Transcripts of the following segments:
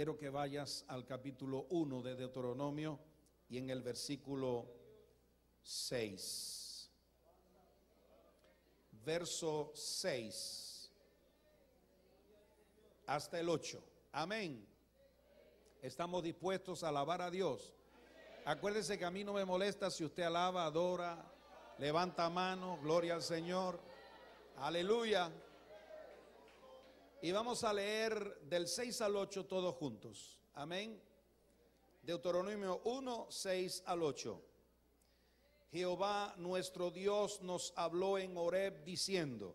Quiero que vayas al capítulo 1 de Deuteronomio y en el versículo 6. Verso 6 hasta el 8. Amén. Estamos dispuestos a alabar a Dios. Acuérdese que a mí no me molesta si usted alaba, adora, levanta mano, gloria al Señor. Aleluya. Y vamos a leer del 6 al 8 todos juntos. Amén. Deuteronomio 1, 6 al 8. Jehová nuestro Dios nos habló en Horeb diciendo,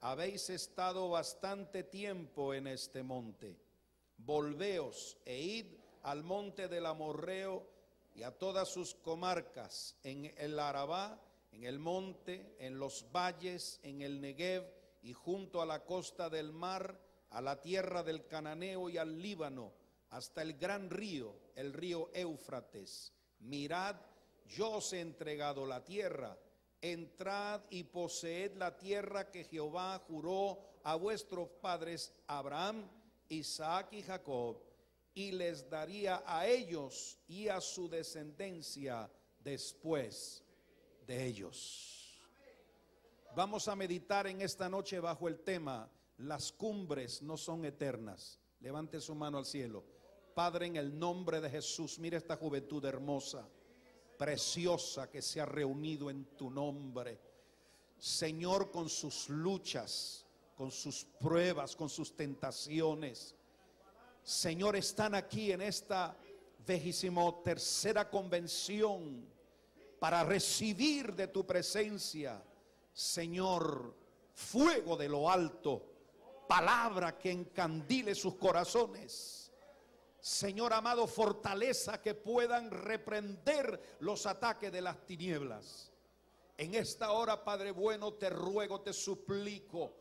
habéis estado bastante tiempo en este monte, volveos e id al monte del Amorreo y a todas sus comarcas, en el Arabá, en el monte, en los valles, en el Negev, y junto a la costa del mar, a la tierra del Cananeo y al Líbano, hasta el gran río, el río Éufrates. Mirad, yo os he entregado la tierra. Entrad y poseed la tierra que Jehová juró a vuestros padres Abraham, Isaac y Jacob, y les daría a ellos y a su descendencia después de ellos. Vamos a meditar en esta noche bajo el tema, las cumbres no son eternas. Levante su mano al cielo. Padre, en el nombre de Jesús, mira esta juventud hermosa, preciosa que se ha reunido en tu nombre. Señor, con sus luchas, con sus pruebas, con sus tentaciones. Señor, están aquí en esta vejísimo tercera convención para recibir de tu presencia Señor, fuego de lo alto, palabra que encandile sus corazones. Señor amado, fortaleza que puedan reprender los ataques de las tinieblas. En esta hora, Padre bueno, te ruego, te suplico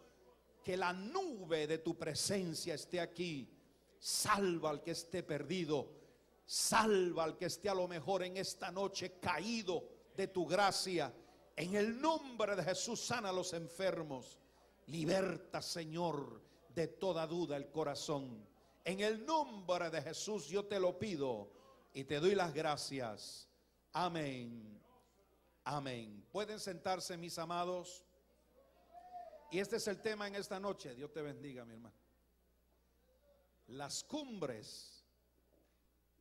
que la nube de tu presencia esté aquí. Salva al que esté perdido. Salva al que esté a lo mejor en esta noche caído de tu gracia en el nombre de Jesús sana a los enfermos. Liberta, Señor, de toda duda el corazón. En el nombre de Jesús yo te lo pido y te doy las gracias. Amén. Amén. Pueden sentarse, mis amados. Y este es el tema en esta noche. Dios te bendiga, mi hermano. Las cumbres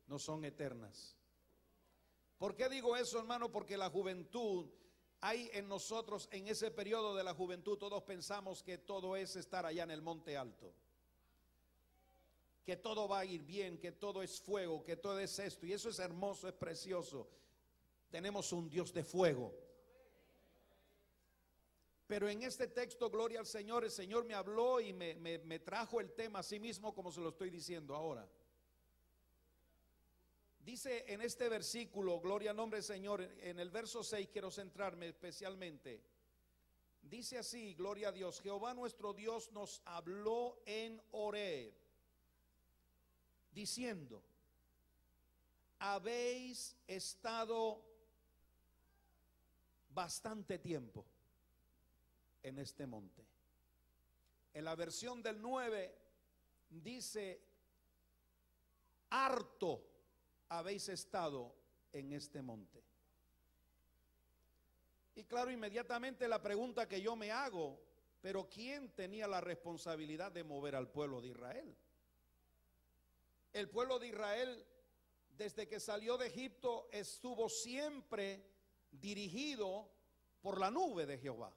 no son eternas. ¿Por qué digo eso, hermano? Porque la juventud hay en nosotros, en ese periodo de la juventud, todos pensamos que todo es estar allá en el monte alto. Que todo va a ir bien, que todo es fuego, que todo es esto. Y eso es hermoso, es precioso. Tenemos un Dios de fuego. Pero en este texto, gloria al Señor, el Señor me habló y me, me trajo el tema a sí mismo como se lo estoy diciendo ahora. Dice en este versículo, gloria al nombre del Señor, en el verso 6 quiero centrarme especialmente. Dice así, gloria a Dios, Jehová nuestro Dios nos habló en Oreb, diciendo, habéis estado bastante tiempo en este monte. En la versión del 9 dice, harto habéis estado en este monte? Y claro, inmediatamente la pregunta que yo me hago, pero ¿quién tenía la responsabilidad de mover al pueblo de Israel? El pueblo de Israel, desde que salió de Egipto, estuvo siempre dirigido por la nube de Jehová.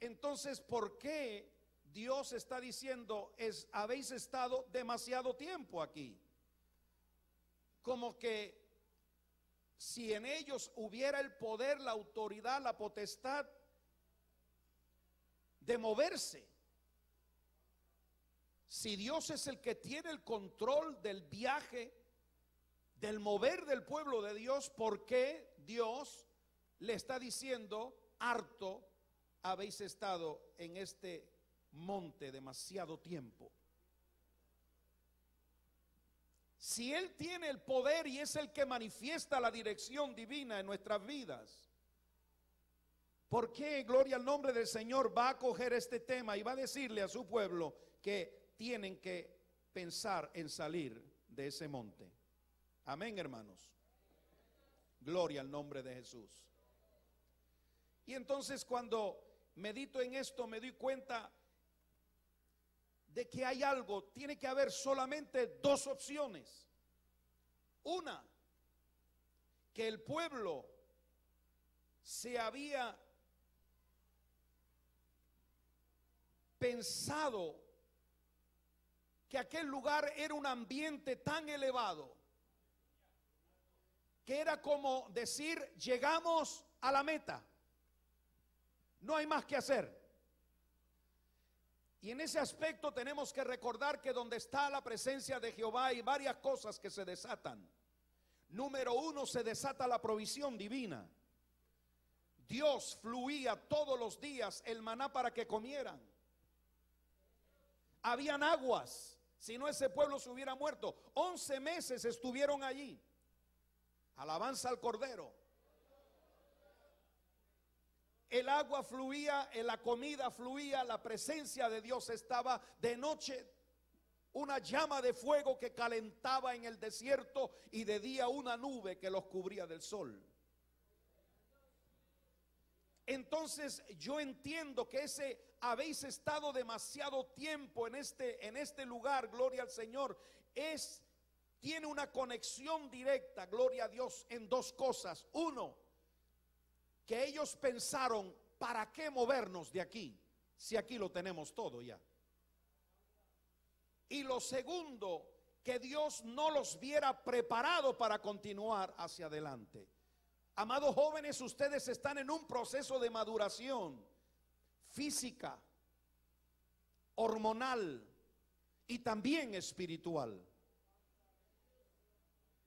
Entonces, ¿por qué Dios está diciendo, es, habéis estado demasiado tiempo aquí. Como que si en ellos hubiera el poder, la autoridad, la potestad de moverse. Si Dios es el que tiene el control del viaje, del mover del pueblo de Dios, ¿por qué Dios le está diciendo, harto habéis estado en este monte demasiado tiempo. Si Él tiene el poder y es el que manifiesta la dirección divina en nuestras vidas, ¿por qué, gloria al nombre del Señor, va a coger este tema y va a decirle a su pueblo que tienen que pensar en salir de ese monte. Amén, hermanos. Gloria al nombre de Jesús. Y entonces cuando medito en esto me doy cuenta de que hay algo, tiene que haber solamente dos opciones. Una, que el pueblo se había pensado que aquel lugar era un ambiente tan elevado que era como decir, llegamos a la meta, no hay más que hacer. Y en ese aspecto tenemos que recordar que donde está la presencia de Jehová hay varias cosas que se desatan. Número uno, se desata la provisión divina. Dios fluía todos los días el maná para que comieran. Habían aguas, si no ese pueblo se hubiera muerto. Once meses estuvieron allí. Alabanza al Cordero. El agua fluía, la comida fluía, la presencia de Dios estaba de noche. Una llama de fuego que calentaba en el desierto y de día una nube que los cubría del sol. Entonces yo entiendo que ese habéis estado demasiado tiempo en este en este lugar, gloria al Señor, es tiene una conexión directa, gloria a Dios, en dos cosas. Uno, que ellos pensaron, ¿para qué movernos de aquí? Si aquí lo tenemos todo ya. Y lo segundo, que Dios no los viera preparado para continuar hacia adelante. Amados jóvenes, ustedes están en un proceso de maduración física, hormonal y también espiritual.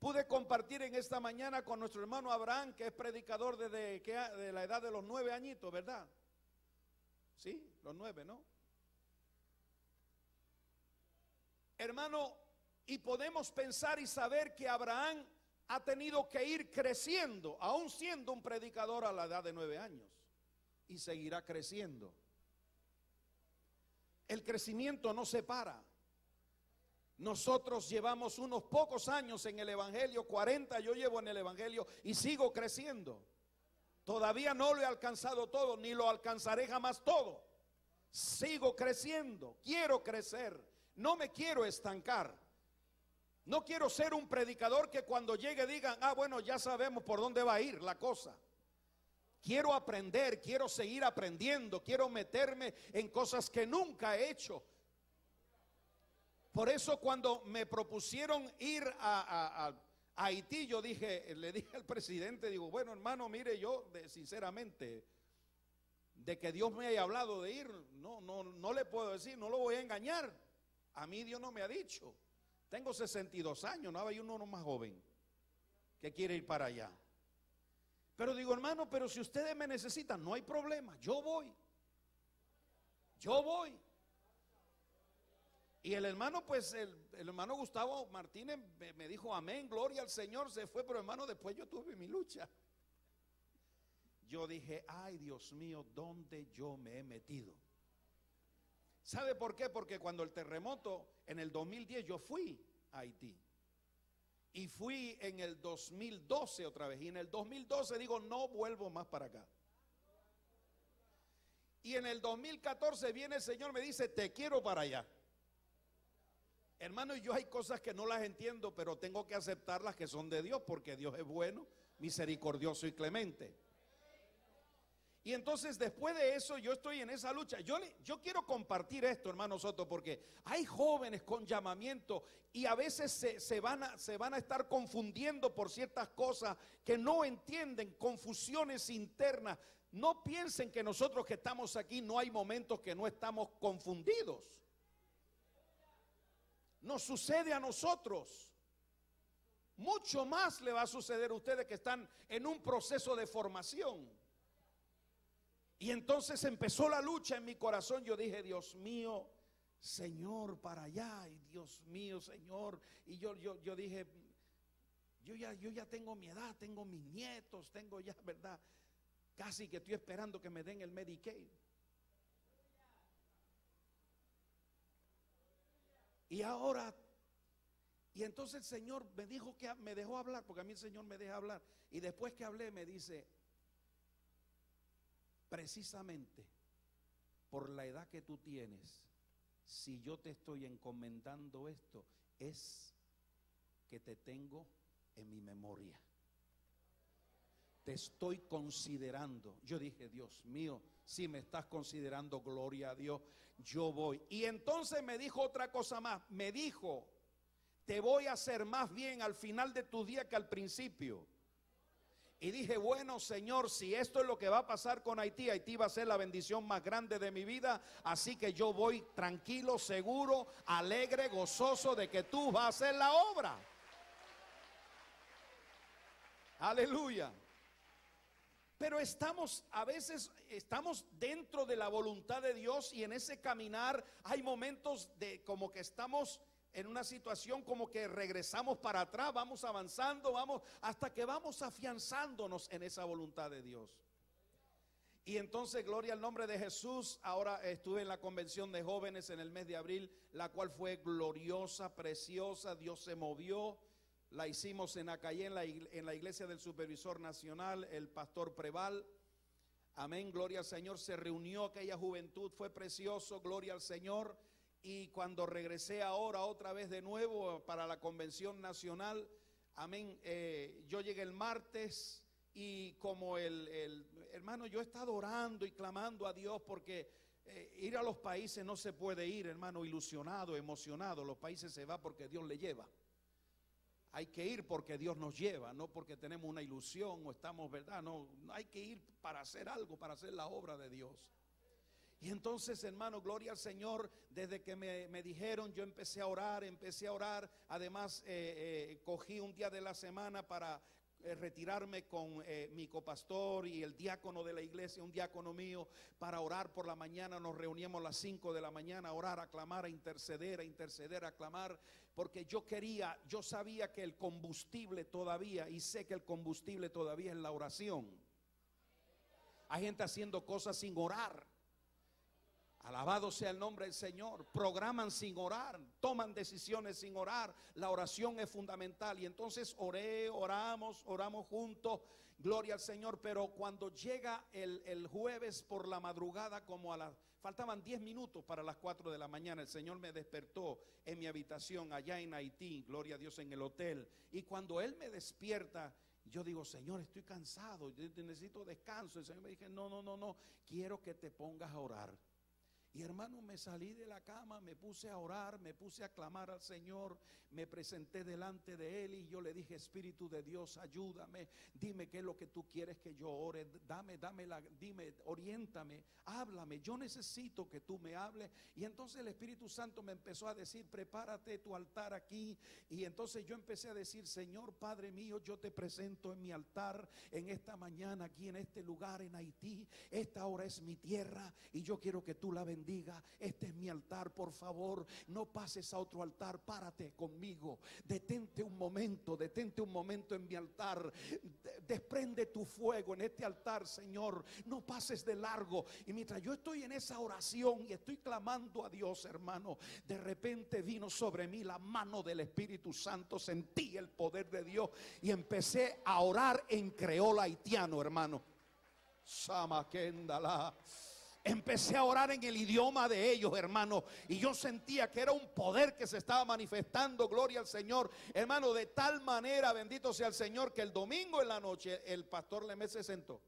Pude compartir en esta mañana con nuestro hermano Abraham, que es predicador desde la edad de los nueve añitos, ¿verdad? Sí, los nueve, ¿no? Hermano, y podemos pensar y saber que Abraham ha tenido que ir creciendo, aún siendo un predicador a la edad de nueve años, y seguirá creciendo. El crecimiento no se para. Nosotros llevamos unos pocos años en el Evangelio, 40 yo llevo en el Evangelio y sigo creciendo. Todavía no lo he alcanzado todo, ni lo alcanzaré jamás todo. Sigo creciendo, quiero crecer, no me quiero estancar. No quiero ser un predicador que cuando llegue digan, ah, bueno, ya sabemos por dónde va a ir la cosa. Quiero aprender, quiero seguir aprendiendo, quiero meterme en cosas que nunca he hecho. Por eso cuando me propusieron ir a, Haití, yo dije, le dije al presidente, digo, bueno hermano, mire, yo sinceramente, de que Dios me haya hablado de ir, no, no, no le puedo decir, no lo voy a engañar. A mí Dios no me ha dicho. Tengo 62 años, no hay uno más joven que quiere ir para allá. Pero digo, hermano, pero si ustedes me necesitan, no hay problema, yo voy. Yo voy. Y el hermano, pues, el, hermano Gustavo Martínez me, dijo, amén, gloria al Señor, se fue, pero hermano, después yo tuve mi lucha. Yo dije, ay Dios mío, ¿dónde yo me he metido? ¿Sabe por qué? Porque cuando el terremoto, en el 2010, yo fui a Haití. Y fui en el 2012 otra vez. Y en el 2012 digo, no vuelvo más para acá. Y en el 2014 viene el Señor, me dice, te quiero para allá. Hermano, yo hay cosas que no las entiendo, pero tengo que aceptarlas que son de Dios, porque Dios es bueno, misericordioso y clemente. Y entonces después de eso yo estoy en esa lucha. Yo, yo quiero compartir esto, hermano Soto, porque hay jóvenes con llamamiento y a veces se, se, van a, se van a estar confundiendo por ciertas cosas que no entienden, confusiones internas. No piensen que nosotros que estamos aquí no hay momentos que no estamos confundidos nos sucede a nosotros. Mucho más le va a suceder a ustedes que están en un proceso de formación. Y entonces empezó la lucha en mi corazón. Yo dije, Dios mío, Señor, para allá. Y Dios mío, Señor. Y yo, yo, yo dije, yo ya, yo ya tengo mi edad, tengo mis nietos, tengo ya, ¿verdad? Casi que estoy esperando que me den el Medicaid. Y ahora, y entonces el Señor me dijo que me dejó hablar, porque a mí el Señor me deja hablar. Y después que hablé me dice, precisamente por la edad que tú tienes, si yo te estoy encomendando esto, es que te tengo en mi memoria. Te estoy considerando. Yo dije, Dios mío, si me estás considerando, gloria a Dios, yo voy. Y entonces me dijo otra cosa más. Me dijo, te voy a hacer más bien al final de tu día que al principio. Y dije, bueno Señor, si esto es lo que va a pasar con Haití, Haití va a ser la bendición más grande de mi vida. Así que yo voy tranquilo, seguro, alegre, gozoso de que tú vas a hacer la obra. Aleluya. Pero estamos, a veces estamos dentro de la voluntad de Dios y en ese caminar hay momentos de como que estamos en una situación como que regresamos para atrás, vamos avanzando, vamos hasta que vamos afianzándonos en esa voluntad de Dios. Y entonces, gloria al nombre de Jesús. Ahora estuve en la convención de jóvenes en el mes de abril, la cual fue gloriosa, preciosa. Dios se movió. La hicimos en Acayé, en la, en la iglesia del Supervisor Nacional, el pastor Preval. Amén, gloria al Señor. Se reunió aquella juventud, fue precioso, gloria al Señor. Y cuando regresé ahora otra vez de nuevo para la convención nacional, amén, eh, yo llegué el martes y como el, hermano, yo he estado orando y clamando a Dios porque eh, ir a los países no se puede ir, hermano, ilusionado, emocionado. Los países se va porque Dios le lleva. Hay que ir porque Dios nos lleva, no porque tenemos una ilusión o estamos, ¿verdad? No, hay que ir para hacer algo, para hacer la obra de Dios. Y entonces, hermano, gloria al Señor, desde que me, dijeron, yo empecé a orar, empecé a orar. Además, eh, eh, cogí un día de la semana para eh, retirarme con mi copastor y el diácono de la iglesia, un diácono mío, para orar por la mañana. Nos reuníamos a las 5 de la mañana a orar, a clamar, a interceder, a interceder, a clamar, porque yo quería, yo sabía que el combustible todavía, y sé que el combustible todavía es la oración. Hay gente haciendo cosas sin orar. Alabado sea el nombre del Señor. Programan sin orar, toman decisiones sin orar. La oración es fundamental. Y entonces oré, oramos, oramos juntos. Gloria al Señor. Pero cuando llega el, jueves por la madrugada, como a las... Faltaban 10 minutos para las 4 de la mañana. El Señor me despertó en mi habitación allá en Haití. Gloria a Dios en el hotel. Y cuando Él me despierta, yo digo, Señor, estoy cansado, necesito descanso. El Señor me dice, no, no, no, no, quiero que te pongas a orar. Y hermano, me salí de la cama, me puse a orar, me puse a clamar al Señor, me presenté delante de Él y yo le dije, Espíritu de Dios, ayúdame, dime qué es lo que tú quieres que yo ore, dame, dame la, dime, oriéntame, háblame, yo necesito que tú me hables. Y entonces el Espíritu Santo me empezó a decir, prepárate tu altar aquí. Y entonces yo empecé a decir, Señor Padre mío, yo te presento en mi altar en esta mañana, aquí en este lugar, en Haití. Esta hora es mi tierra y yo quiero que tú la bendigas diga, este es mi altar, por favor, no pases a otro altar, párate conmigo, detente un momento, detente un momento en mi altar, desprende tu fuego en este altar, Señor, no pases de largo. Y mientras yo estoy en esa oración y estoy clamando a Dios, hermano, de repente vino sobre mí la mano del Espíritu Santo, sentí el poder de Dios y empecé a orar en creol haitiano, hermano. Sama Empecé a orar en el idioma de ellos, hermano. Y yo sentía que era un poder que se estaba manifestando, gloria al Señor. Hermano, de tal manera, bendito sea el Señor, que el domingo en la noche el pastor Lemé se sentó.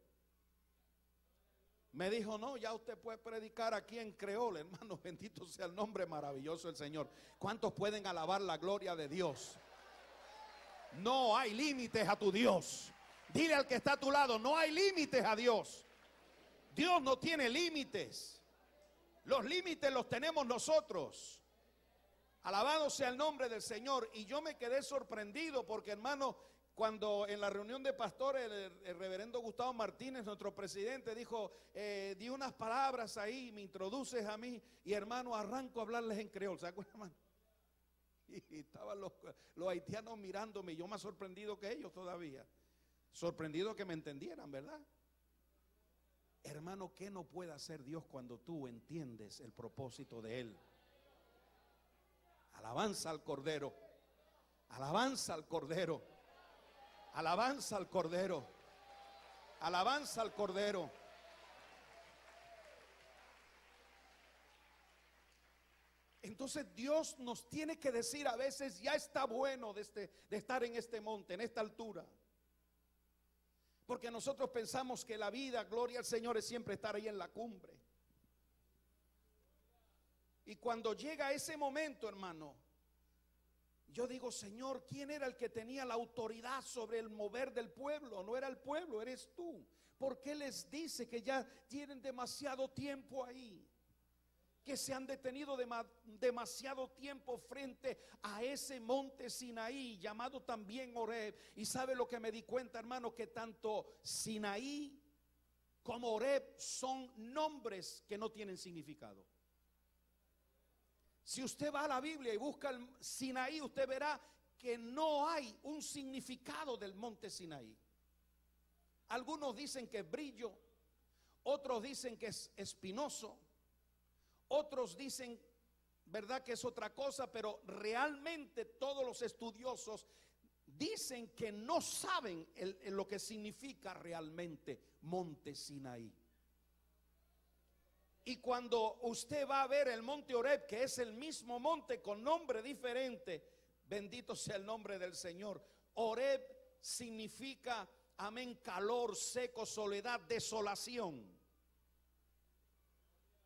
Me dijo, no, ya usted puede predicar aquí en creole, hermano. Bendito sea el nombre maravilloso del Señor. ¿Cuántos pueden alabar la gloria de Dios? No hay límites a tu Dios. Dile al que está a tu lado, no hay límites a Dios. Dios no tiene límites. Los límites los tenemos nosotros. Alabado sea el nombre del Señor. Y yo me quedé sorprendido porque, hermano, cuando en la reunión de pastores el, reverendo Gustavo Martínez, nuestro presidente, dijo, eh, di unas palabras ahí, me introduces a mí y hermano, arranco a hablarles en creol. ¿Se acuerdan, hermano? Y estaban los, los haitianos mirándome yo más sorprendido que ellos todavía. Sorprendido que me entendieran, ¿verdad? Hermano, ¿qué no puede hacer Dios cuando tú entiendes el propósito de Él? Alabanza al Cordero. Alabanza al Cordero. Alabanza al Cordero. Alabanza al Cordero. Entonces Dios nos tiene que decir a veces, ya está bueno de, este, de estar en este monte, en esta altura. Porque nosotros pensamos que la vida, gloria al Señor, es siempre estar ahí en la cumbre. Y cuando llega ese momento, hermano, yo digo, Señor, ¿quién era el que tenía la autoridad sobre el mover del pueblo? No era el pueblo, eres tú. ¿Por qué les dice que ya tienen demasiado tiempo ahí? Que se han detenido demasiado tiempo frente a ese monte Sinaí, llamado también Oreb. Y sabe lo que me di cuenta, hermano, que tanto Sinaí como Oreb son nombres que no tienen significado. Si usted va a la Biblia y busca el Sinaí, usted verá que no hay un significado del monte Sinaí. Algunos dicen que es brillo, otros dicen que es espinoso, otros dicen, ¿verdad? Que es otra cosa, pero realmente todos los estudiosos dicen que no saben lo que significa realmente monte Sinaí. Y cuando usted va a ver el monte Oreb, que es el mismo monte con nombre diferente, bendito sea el nombre del Señor. Oreb significa, amén, calor, seco, soledad, desolación.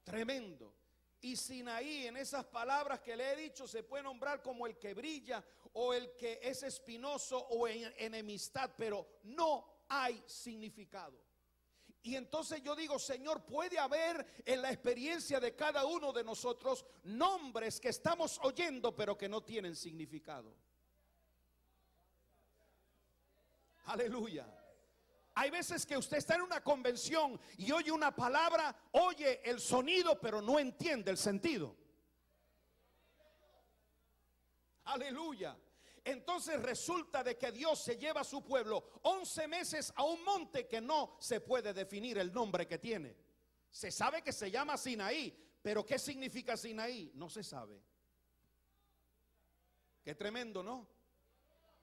Tremendo. Y Sinaí, en esas palabras que le he dicho, se puede nombrar como el que brilla o el que es espinoso o en enemistad, pero no hay significado. Y entonces yo digo, Señor, puede haber en la experiencia de cada uno de nosotros nombres que estamos oyendo, pero que no tienen significado. Aleluya. Hay veces que usted está en una convención y oye una palabra, oye el sonido, pero no entiende el sentido. Aleluya. Entonces resulta de que Dios se lleva a su pueblo 11 meses a un monte que no se puede definir el nombre que tiene. Se sabe que se llama Sinaí, pero ¿qué significa Sinaí? No se sabe. Qué tremendo, ¿no?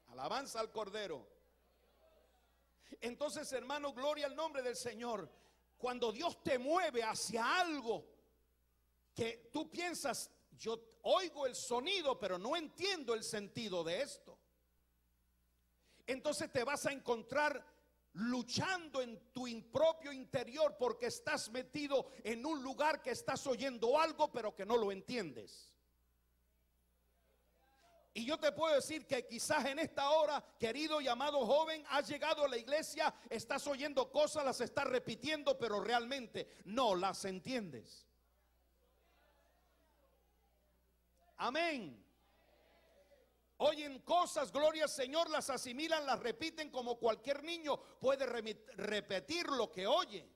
Alabanza al Cordero. Entonces, hermano, gloria al nombre del Señor. Cuando Dios te mueve hacia algo que tú piensas, yo oigo el sonido, pero no entiendo el sentido de esto. Entonces te vas a encontrar luchando en tu propio interior porque estás metido en un lugar que estás oyendo algo, pero que no lo entiendes. Y yo te puedo decir que quizás en esta hora, querido y amado joven, has llegado a la iglesia, estás oyendo cosas, las estás repitiendo, pero realmente no las entiendes. Amén. Oyen cosas, gloria al Señor, las asimilan, las repiten como cualquier niño puede repetir lo que oye.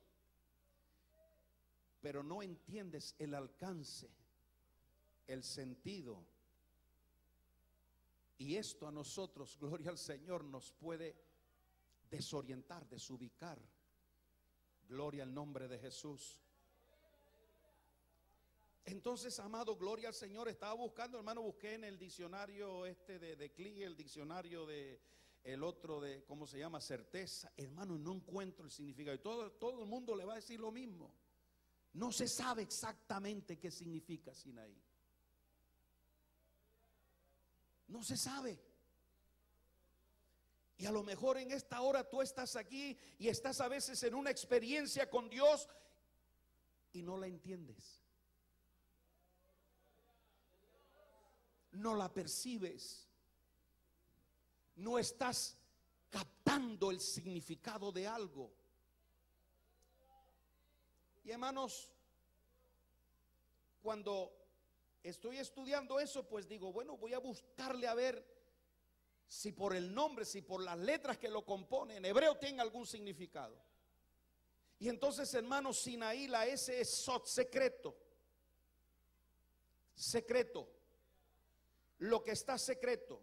Pero no entiendes el alcance, el sentido y esto a nosotros, gloria al Señor, nos puede desorientar, desubicar. Gloria al nombre de Jesús. Entonces, amado, gloria al Señor. Estaba buscando, hermano, busqué en el diccionario este de, de el diccionario de el otro de, ¿cómo se llama? Certeza. Hermano, no encuentro el significado. Y todo, todo el mundo le va a decir lo mismo. No se sabe exactamente qué significa Sinaí. No se sabe. Y a lo mejor en esta hora tú estás aquí y estás a veces en una experiencia con Dios y no la entiendes. No la percibes. No estás captando el significado de algo. Y hermanos, cuando estoy estudiando eso, pues digo, bueno, voy a buscarle a ver si por el nombre, si por las letras que lo componen, en hebreo tiene algún significado. Y entonces, hermanos, Sinaí, la S es sot, secreto. Secreto. Lo que está secreto,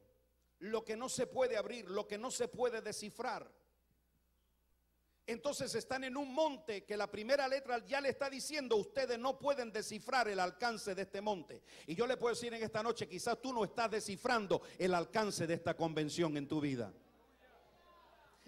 lo que no se puede abrir, lo que no se puede descifrar. Entonces están en un monte que la primera letra ya le está diciendo, ustedes no pueden descifrar el alcance de este monte. Y yo le puedo decir en esta noche, quizás tú no estás descifrando el alcance de esta convención en tu vida.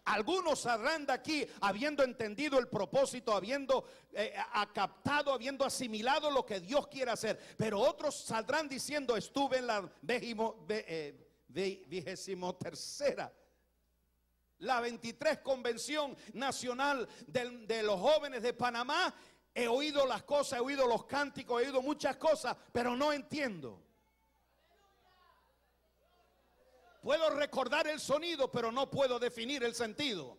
Algunos saldrán de aquí habiendo entendido el propósito, habiendo eh, captado, habiendo asimilado lo que Dios quiere hacer. Pero otros saldrán diciendo, estuve en la eh, vigésimo tercera la 23 Convención Nacional de, los Jóvenes de Panamá, he oído las cosas, he oído los cánticos, he oído muchas cosas, pero no entiendo. Puedo recordar el sonido, pero no puedo definir el sentido.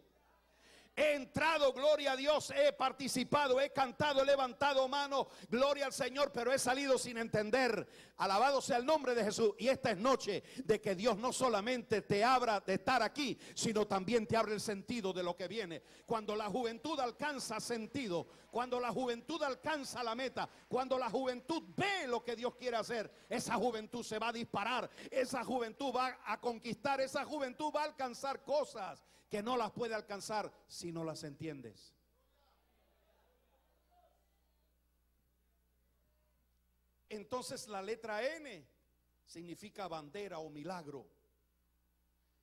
He entrado, gloria a Dios, he participado, he cantado, he levantado mano, gloria al Señor, pero he salido sin entender. Alabado sea el nombre de Jesús. Y esta es noche de que Dios no solamente te abra de estar aquí, sino también te abre el sentido de lo que viene. Cuando la juventud alcanza sentido, cuando la juventud alcanza la meta, cuando la juventud ve lo que Dios quiere hacer, esa juventud se va a disparar, esa juventud va a conquistar, esa juventud va a alcanzar cosas que no las puede alcanzar si no las entiendes. Entonces la letra N significa bandera o milagro.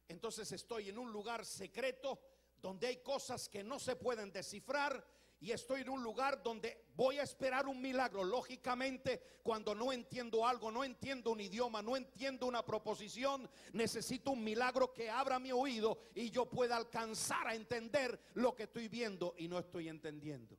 Entonces estoy en un lugar secreto donde hay cosas que no se pueden descifrar y estoy en un lugar donde voy a esperar un milagro. Lógicamente, cuando no entiendo algo, no entiendo un idioma, no entiendo una proposición, necesito un milagro que abra mi oído y yo pueda alcanzar a entender lo que estoy viendo y no estoy entendiendo.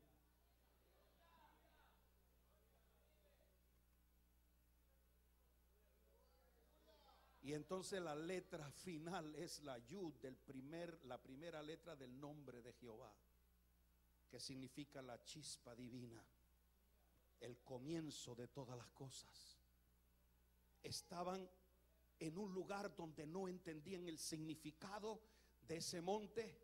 Y entonces la letra final es la yud del primer, la primera letra del nombre de Jehová que significa la chispa divina, el comienzo de todas las cosas. Estaban en un lugar donde no entendían el significado de ese monte.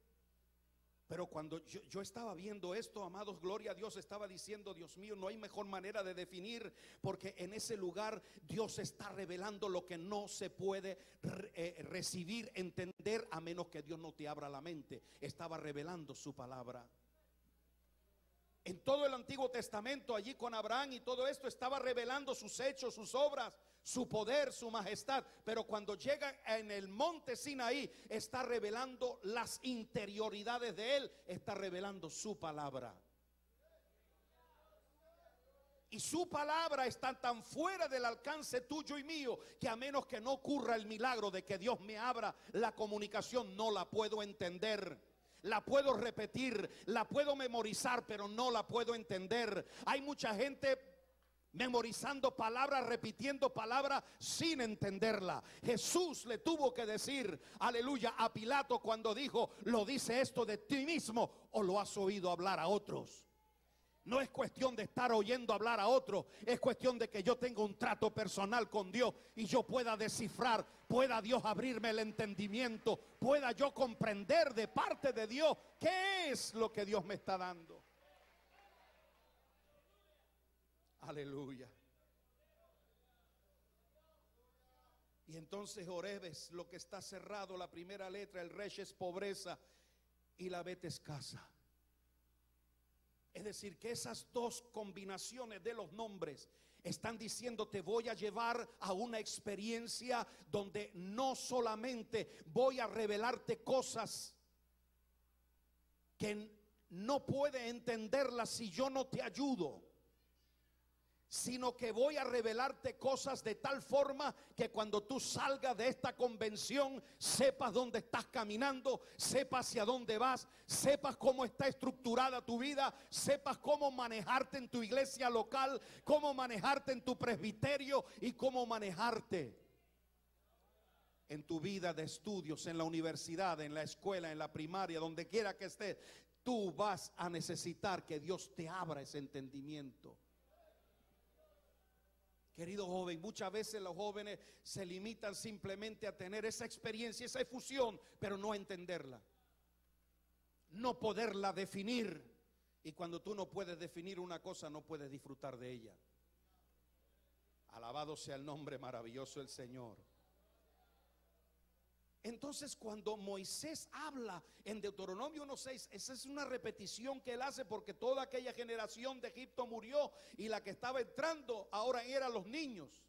Pero cuando yo, estaba viendo esto, amados, gloria a Dios, estaba diciendo, Dios mío, no hay mejor manera de definir, porque en ese lugar Dios está revelando lo que no se puede eh, recibir, entender, a menos que Dios no te abra la mente. Estaba revelando su palabra. En todo el Antiguo Testamento, allí con Abraham y todo esto, estaba revelando sus hechos, sus obras, su poder, su majestad. Pero cuando llega en el monte Sinaí, está revelando las interioridades de él, está revelando su palabra. Y su palabra está tan fuera del alcance tuyo y mío que a menos que no ocurra el milagro de que Dios me abra la comunicación, no la puedo entender la puedo repetir, la puedo memorizar, pero no la puedo entender. Hay mucha gente memorizando palabras, repitiendo palabras sin entenderla. Jesús le tuvo que decir, aleluya, a Pilato cuando dijo, lo dice esto de ti mismo o lo has oído hablar a otros. No es cuestión de estar oyendo hablar a otro, es cuestión de que yo tenga un trato personal con Dios y yo pueda descifrar, pueda Dios abrirme el entendimiento, pueda yo comprender de parte de Dios qué es lo que Dios me está dando. Aleluya. Y entonces Orebes, lo que está cerrado, la primera letra, el rey es pobreza y la vete escasa. Es decir, que esas dos combinaciones de los nombres están diciendo te voy a llevar a una experiencia donde no solamente voy a revelarte cosas que no puede entenderlas si yo no te ayudo sino que voy a revelarte cosas de tal forma que cuando tú salgas de esta convención sepas dónde estás caminando, sepas hacia dónde vas, sepas cómo está estructurada tu vida, sepas cómo manejarte en tu iglesia local, cómo manejarte en tu presbiterio y cómo manejarte en tu vida de estudios, en la universidad, en la escuela, en la primaria, donde quiera que estés. Tú vas a necesitar que Dios te abra ese entendimiento. Querido joven, muchas veces los jóvenes se limitan simplemente a tener esa experiencia, esa efusión, pero no a entenderla. No poderla definir. Y cuando tú no puedes definir una cosa, no puedes disfrutar de ella. Alabado sea el nombre maravilloso del Señor. Entonces cuando Moisés habla en Deuteronomio 1.6, esa es una repetición que él hace porque toda aquella generación de Egipto murió y la que estaba entrando ahora eran los niños.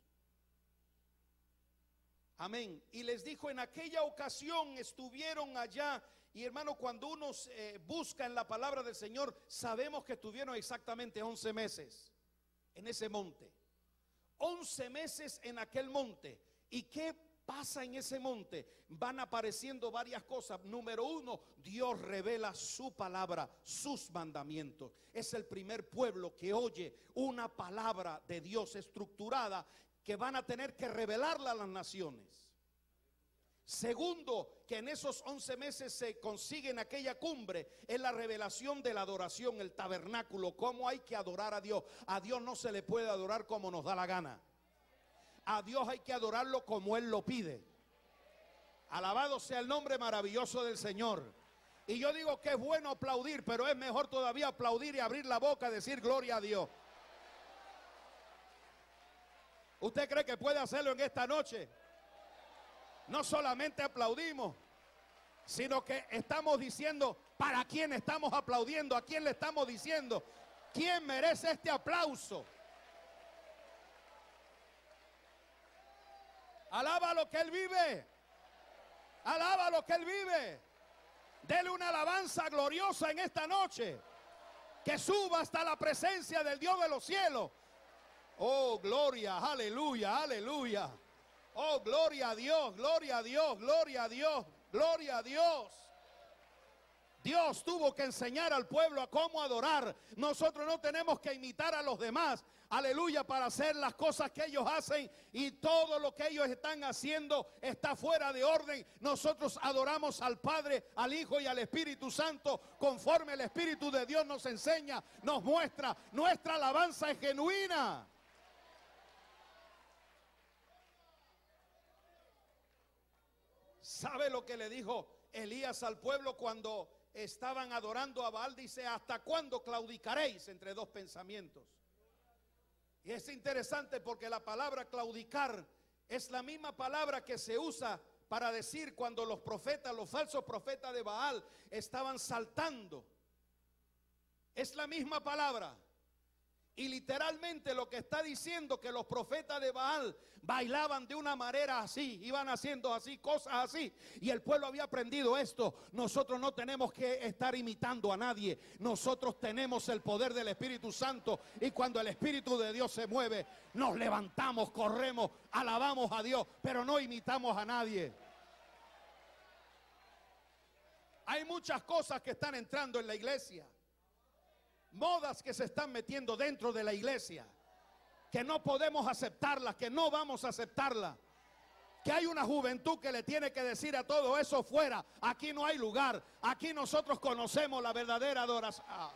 Amén. Y les dijo, en aquella ocasión estuvieron allá. Y hermano, cuando uno eh, busca en la palabra del Señor, sabemos que estuvieron exactamente 11 meses en ese monte. 11 meses en aquel monte. ¿Y qué pasa en ese monte? Van apareciendo varias cosas. Número uno, Dios revela su palabra, sus mandamientos. Es el primer pueblo que oye una palabra de Dios estructurada que van a tener que revelarla a las naciones. Segundo, que en esos 11 meses se consigue en aquella cumbre, es la revelación de la adoración, el tabernáculo, cómo hay que adorar a Dios. A Dios no se le puede adorar como nos da la gana. A Dios hay que adorarlo como Él lo pide. Alabado sea el nombre maravilloso del Señor. Y yo digo que es bueno aplaudir, pero es mejor todavía aplaudir y abrir la boca, decir gloria a Dios. ¿Usted cree que puede hacerlo en esta noche? No solamente aplaudimos, sino que estamos diciendo para quién estamos aplaudiendo, a quién le estamos diciendo, quién merece este aplauso. Alaba lo que Él vive. Alaba lo que Él vive. Dele una alabanza gloriosa en esta noche. Que suba hasta la presencia del Dios de los cielos Oh, gloria, aleluya, aleluya. Oh, gloria a Dios, gloria a Dios, gloria a Dios, gloria a Dios. Dios tuvo que enseñar al pueblo a cómo adorar. Nosotros no tenemos que imitar a los demás. Aleluya, para hacer las cosas que ellos hacen y todo lo que ellos están haciendo está fuera de orden. Nosotros adoramos al Padre, al Hijo y al Espíritu Santo conforme el Espíritu de Dios nos enseña, nos muestra. Nuestra alabanza es genuina. ¿Sabe lo que le dijo Elías al pueblo cuando estaban adorando a Baal? Dice, ¿hasta cuándo claudicaréis entre dos pensamientos? Y es interesante porque la palabra claudicar es la misma palabra que se usa para decir cuando los profetas, los falsos profetas de Baal estaban saltando. Es la misma palabra. Y literalmente lo que está diciendo que los profetas de Baal bailaban de una manera así, iban haciendo así, cosas así. Y el pueblo había aprendido esto. Nosotros no tenemos que estar imitando a nadie. Nosotros tenemos el poder del Espíritu Santo. Y cuando el Espíritu de Dios se mueve, nos levantamos, corremos, alabamos a Dios, pero no imitamos a nadie. Hay muchas cosas que están entrando en la iglesia modas que se están metiendo dentro de la iglesia, que no podemos aceptarlas, que no vamos a aceptarlas. Que hay una juventud que le tiene que decir a todo eso fuera, aquí no hay lugar, aquí nosotros conocemos la verdadera adoración. Ah.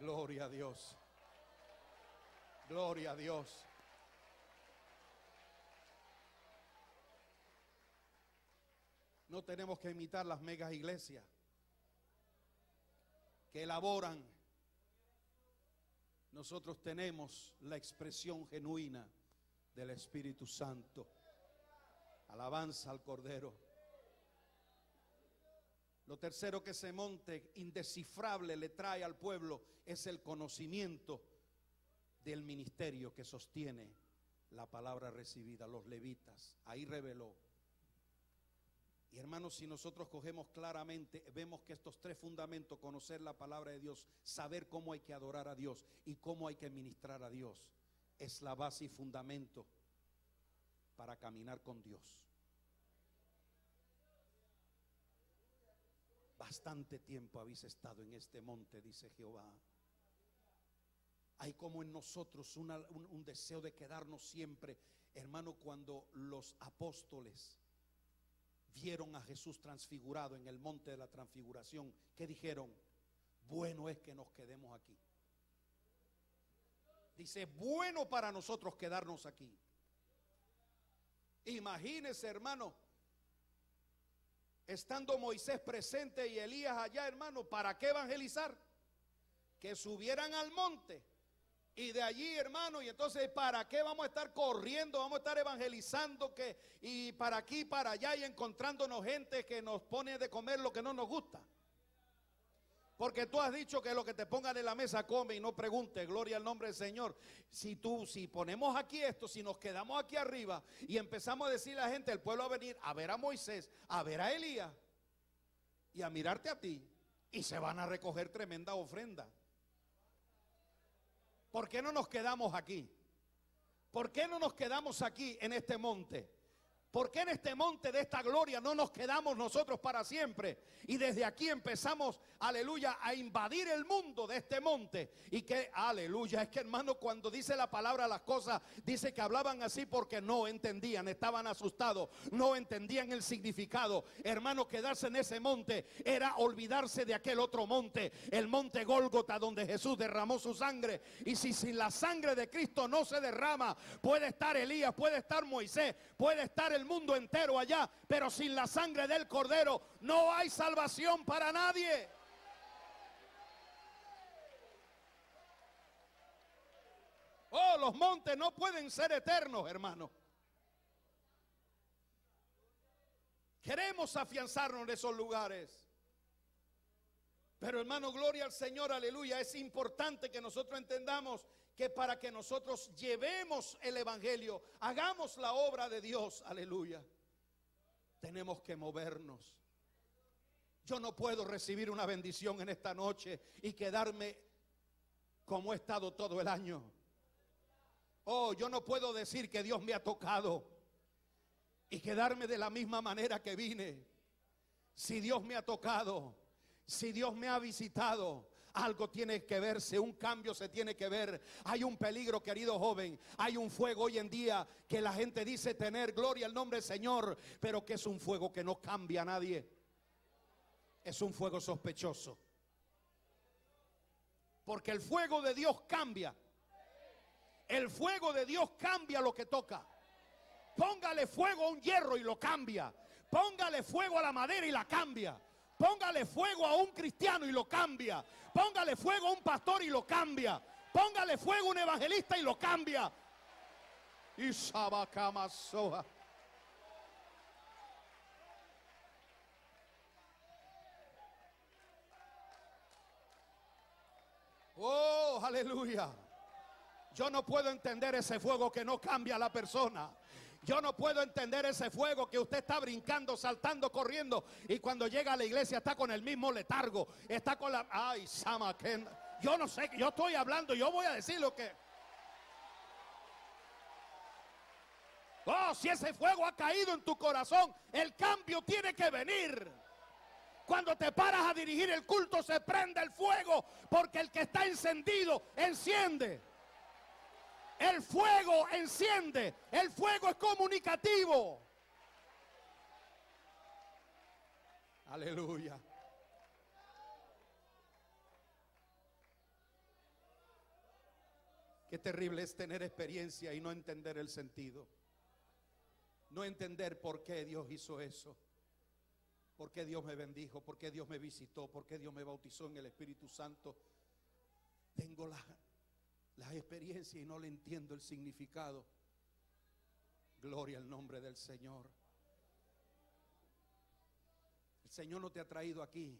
Gloria a Dios. Gloria a Dios. No tenemos que imitar las megas iglesias que elaboran. Nosotros tenemos la expresión genuina del Espíritu Santo. Alabanza al Cordero. Lo tercero que se monte indescifrable le trae al pueblo es el conocimiento del ministerio que sostiene la palabra recibida, los levitas. Ahí reveló. Y hermanos, si nosotros cogemos claramente, vemos que estos tres fundamentos, conocer la palabra de Dios, saber cómo hay que adorar a Dios y cómo hay que ministrar a Dios, es la base y fundamento para caminar con Dios. Bastante tiempo habéis estado en este monte, dice Jehová. Hay como en nosotros un, deseo de quedarnos siempre. Hermano, cuando los apóstoles vieron a Jesús transfigurado en el monte de la transfiguración, ¿qué dijeron? Bueno es que nos quedemos aquí. Dice, bueno para nosotros quedarnos aquí. Imagínese, hermano, estando Moisés presente y Elías allá, hermano, ¿para qué evangelizar? Que subieran al monte. Y de allí, hermano, y entonces, ¿para qué vamos a estar corriendo? Vamos a estar evangelizando que, y para aquí, para allá, y encontrándonos gente que nos pone de comer lo que no nos gusta. Porque tú has dicho que lo que te pongan en la mesa come y no pregunte, gloria al nombre del Señor. Si tú, si ponemos aquí esto, si nos quedamos aquí arriba y empezamos a decirle a la gente, el pueblo a venir a ver a Moisés, a ver a Elías y a mirarte a ti, y se van a recoger tremenda ofrenda. ¿Por qué no nos quedamos aquí? ¿Por qué no nos quedamos aquí en este monte? ¿Por qué en este monte de esta gloria no nos quedamos nosotros para siempre? Y desde aquí empezamos, aleluya, a invadir el mundo de este monte. Y que, aleluya, es que hermano, cuando dice la palabra las cosas, dice que hablaban así porque no entendían, estaban asustados, no entendían el significado. Hermano, quedarse en ese monte era olvidarse de aquel otro monte, el monte Gólgota, donde Jesús derramó su sangre. Y si sin la sangre de Cristo no se derrama, puede estar Elías, puede estar Moisés, puede estar el mundo entero allá, pero sin la sangre del cordero no hay salvación para nadie. Oh, los montes no pueden ser eternos, hermano. Queremos afianzarnos en esos lugares. Pero hermano, gloria al Señor, aleluya. Es importante que nosotros entendamos que para que nosotros llevemos el Evangelio, hagamos la obra de Dios, aleluya, tenemos que movernos. Yo no puedo recibir una bendición en esta noche y quedarme como he estado todo el año. Oh, yo no puedo decir que Dios me ha tocado y quedarme de la misma manera que vine. Si Dios me ha tocado, si Dios me ha visitado, algo tiene que verse, un cambio se tiene que ver. Hay un peligro, querido joven. Hay un fuego hoy en día que la gente dice tener gloria al nombre del Señor, pero que es un fuego que no cambia a nadie. Es un fuego sospechoso. Porque el fuego de Dios cambia. El fuego de Dios cambia lo que toca. Póngale fuego a un hierro y lo cambia. Póngale fuego a la madera y la cambia. Póngale fuego a un cristiano y lo cambia. Póngale fuego a un pastor y lo cambia. Póngale fuego a un evangelista y lo cambia. Y Soa. Oh, aleluya. Yo no puedo entender ese fuego que no cambia a la persona. Yo no puedo entender ese fuego que usted está brincando, saltando, corriendo y cuando llega a la iglesia está con el mismo letargo, está con la... Ay, Sama, yo no sé, yo estoy hablando, yo voy a decir lo que... Oh, si ese fuego ha caído en tu corazón, el cambio tiene que venir. Cuando te paras a dirigir el culto se prende el fuego porque el que está encendido enciende. El fuego enciende. El fuego es comunicativo. Aleluya. Qué terrible es tener experiencia y no entender el sentido. No entender por qué Dios hizo eso. Por qué Dios me bendijo, por qué Dios me visitó, por qué Dios me bautizó en el Espíritu Santo. Tengo la las experiencias y no le entiendo el significado. Gloria al nombre del Señor. El Señor no te ha traído aquí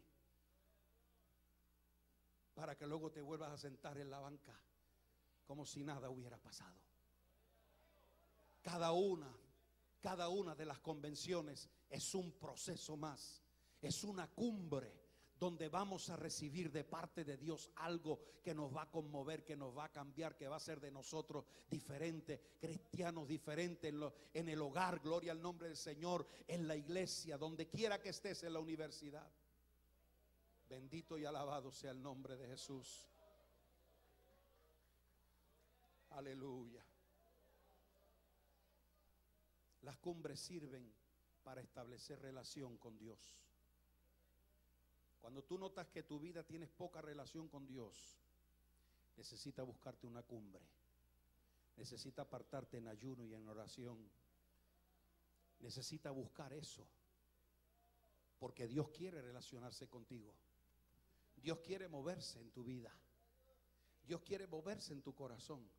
para que luego te vuelvas a sentar en la banca como si nada hubiera pasado. Cada una, cada una de las convenciones es un proceso más, es una cumbre donde vamos a recibir de parte de Dios algo que nos va a conmover, que nos va a cambiar, que va a ser de nosotros diferente, cristianos diferentes en, en, el hogar, gloria al nombre del Señor, en la iglesia, donde quiera que estés en la universidad. Bendito y alabado sea el nombre de Jesús. Aleluya. Las cumbres sirven para establecer relación con Dios. Cuando tú notas que tu vida tienes poca relación con Dios, necesita buscarte una cumbre. Necesita apartarte en ayuno y en oración. Necesita buscar eso. Porque Dios quiere relacionarse contigo. Dios quiere moverse en tu vida. Dios quiere moverse en tu corazón.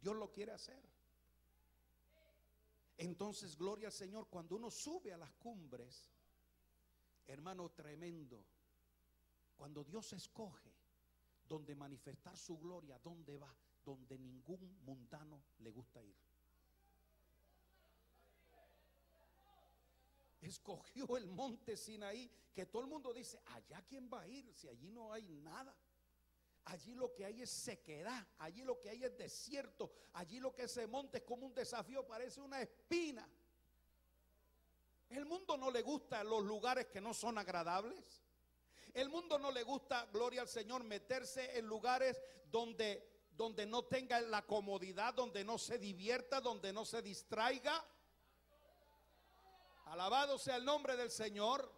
Dios lo quiere hacer. Entonces, gloria al Señor, cuando uno sube a las cumbres, hermano tremendo, cuando Dios escoge donde manifestar su gloria, ¿dónde va? Donde ningún mundano le gusta ir. Escogió el monte Sinaí, que todo el mundo dice, allá quién va a ir si allí no hay nada. Allí lo que hay es sequedad, allí lo que hay es desierto, allí lo que ese monte es como un desafío, parece una espina. El mundo no le gusta los lugares que no son agradables. El mundo no le gusta, gloria al Señor, meterse en lugares donde, donde no tenga la comodidad, donde no se divierta, donde no se distraiga. Alabado sea el nombre del Señor.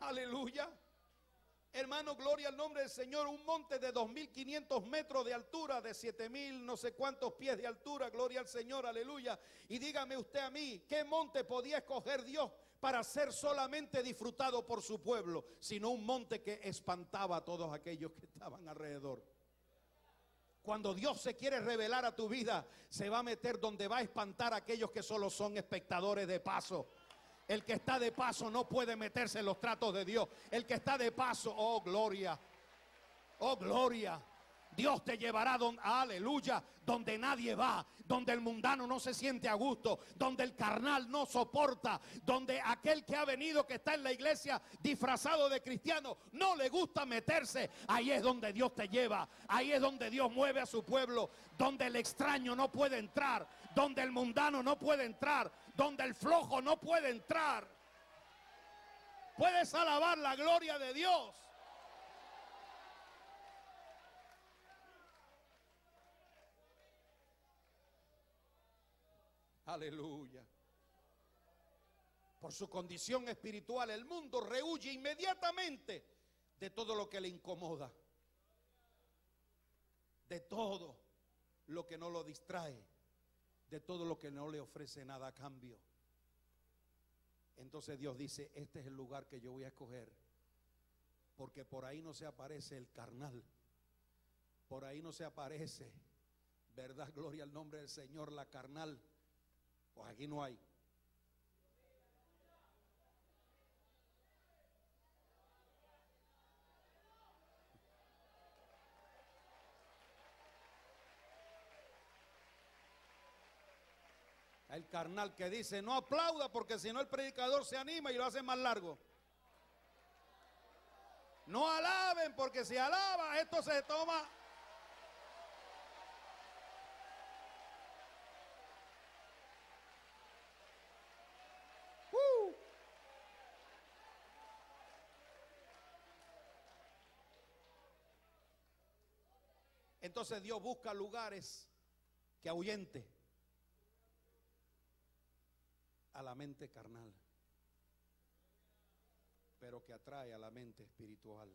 Aleluya. Hermano, gloria al nombre del Señor. Un monte de 2.500 metros de altura, de 7.000 no sé cuántos pies de altura. Gloria al Señor, aleluya. Y dígame usted a mí, ¿qué monte podía escoger Dios para ser solamente disfrutado por su pueblo, sino un monte que espantaba a todos aquellos que estaban alrededor. Cuando Dios se quiere revelar a tu vida, se va a meter donde va a espantar a aquellos que solo son espectadores de paso. El que está de paso no puede meterse en los tratos de Dios. El que está de paso, oh gloria, oh gloria. Dios te llevará, donde, aleluya, donde nadie va, donde el mundano no se siente a gusto, donde el carnal no soporta, donde aquel que ha venido, que está en la iglesia disfrazado de cristiano, no le gusta meterse. Ahí es donde Dios te lleva, ahí es donde Dios mueve a su pueblo, donde el extraño no puede entrar, donde el mundano no puede entrar, donde el flojo no puede entrar. Puedes alabar la gloria de Dios. Aleluya. Por su condición espiritual, el mundo rehuye inmediatamente de todo lo que le incomoda, de todo lo que no lo distrae, de todo lo que no le ofrece nada a cambio. Entonces Dios dice, este es el lugar que yo voy a escoger, porque por ahí no se aparece el carnal, por ahí no se aparece, verdad, gloria al nombre del Señor, la carnal pues aquí no hay. El carnal que dice, no aplauda porque si no el predicador se anima y lo hace más largo. No alaben porque si alaba esto se toma Entonces Dios busca lugares que ahuyente a la mente carnal, pero que atrae a la mente espiritual.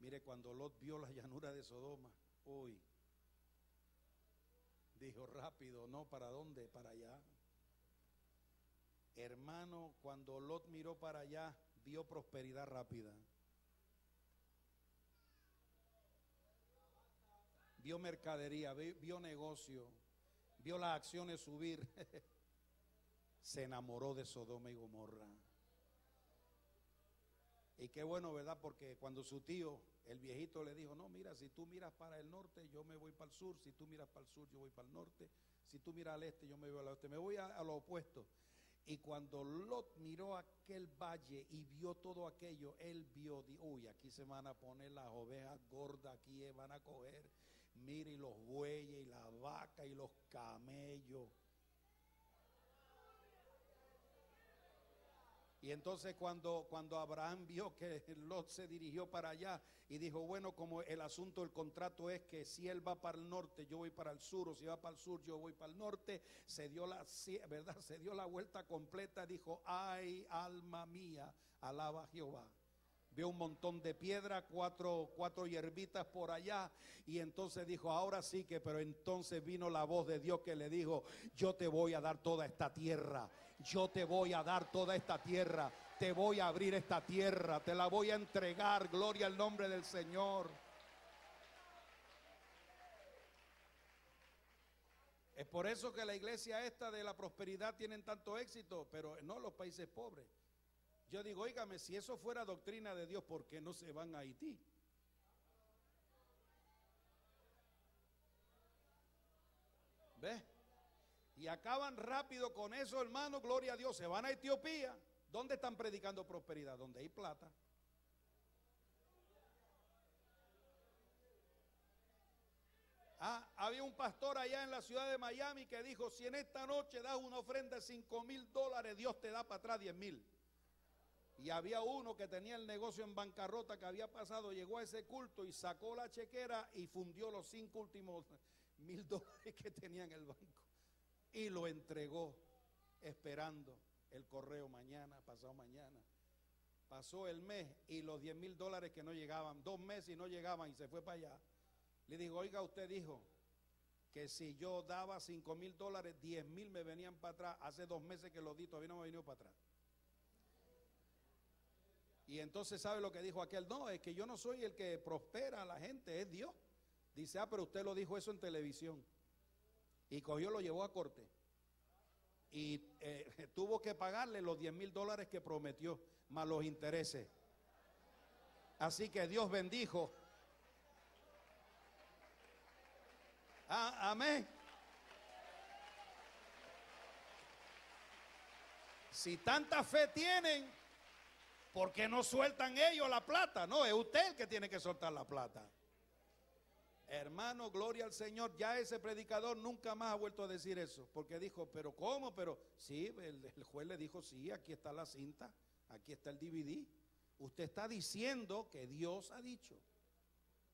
Mire, cuando Lot vio la llanura de Sodoma, uy, dijo rápido, no, ¿para dónde? Para allá. Hermano, cuando Lot miró para allá, vio prosperidad rápida. Vio mercadería, vio negocio, vio las acciones subir, se enamoró de Sodoma y Gomorra. Y qué bueno, ¿verdad? Porque cuando su tío, el viejito, le dijo, no, mira, si tú miras para el norte, yo me voy para el sur, si tú miras para el sur, yo voy para el norte, si tú miras al este, yo me voy al oeste, me voy a, lo opuesto. Y cuando Lot miró aquel valle y vio todo aquello, él vio, uy, aquí se van a poner las ovejas gordas, aquí van a coger Mire los bueyes y la vaca y los camellos. Y entonces cuando, cuando Abraham vio que Lot se dirigió para allá y dijo, bueno, como el asunto del contrato es que si él va para el norte, yo voy para el sur, o si va para el sur, yo voy para el norte, se dio la, ¿verdad? Se dio la vuelta completa, dijo, ay, alma mía, alaba a Jehová. Vio un montón de piedra, cuatro, cuatro hierbitas por allá, y entonces dijo, ahora sí que, pero entonces vino la voz de Dios que le dijo, yo te voy a dar toda esta tierra, yo te voy a dar toda esta tierra, te voy a abrir esta tierra, te la voy a entregar, gloria al nombre del Señor. Es por eso que la iglesia esta de la prosperidad tienen tanto éxito, pero no los países pobres. Yo digo, óigame, si eso fuera doctrina de Dios, ¿por qué no se van a Haití? ¿Ves? Y acaban rápido con eso, hermano, gloria a Dios. Se van a Etiopía. ¿Dónde están predicando prosperidad? Donde hay plata. Ah, había un pastor allá en la ciudad de Miami que dijo, si en esta noche das una ofrenda de 5 mil dólares, Dios te da para atrás 10 mil. Y había uno que tenía el negocio en bancarrota que había pasado, llegó a ese culto y sacó la chequera y fundió los cinco últimos mil dólares que tenía en el banco. Y lo entregó esperando el correo mañana, pasado mañana. Pasó el mes y los 10 mil dólares que no llegaban, dos meses y no llegaban y se fue para allá. Le digo, oiga, usted dijo que si yo daba 5 mil dólares, 10 mil me venían para atrás. Hace dos meses que lo di, todavía no me venido para atrás. Y entonces, ¿sabe lo que dijo aquel? No, es que yo no soy el que prospera a la gente, es Dios. Dice, ah, pero usted lo dijo eso en televisión. Y cogió, lo llevó a corte. Y eh, tuvo que pagarle los 10 mil dólares que prometió, más los intereses. Así que Dios bendijo amén. Si tanta fe tienen, ¿por qué no sueltan ellos la plata? No, es usted el que tiene que soltar la plata. Hermano, gloria al Señor. Ya ese predicador nunca más ha vuelto a decir eso. Porque dijo, pero ¿cómo? Pero sí, el, juez le dijo, sí, aquí está la cinta, aquí está el DVD. Usted está diciendo que Dios ha dicho.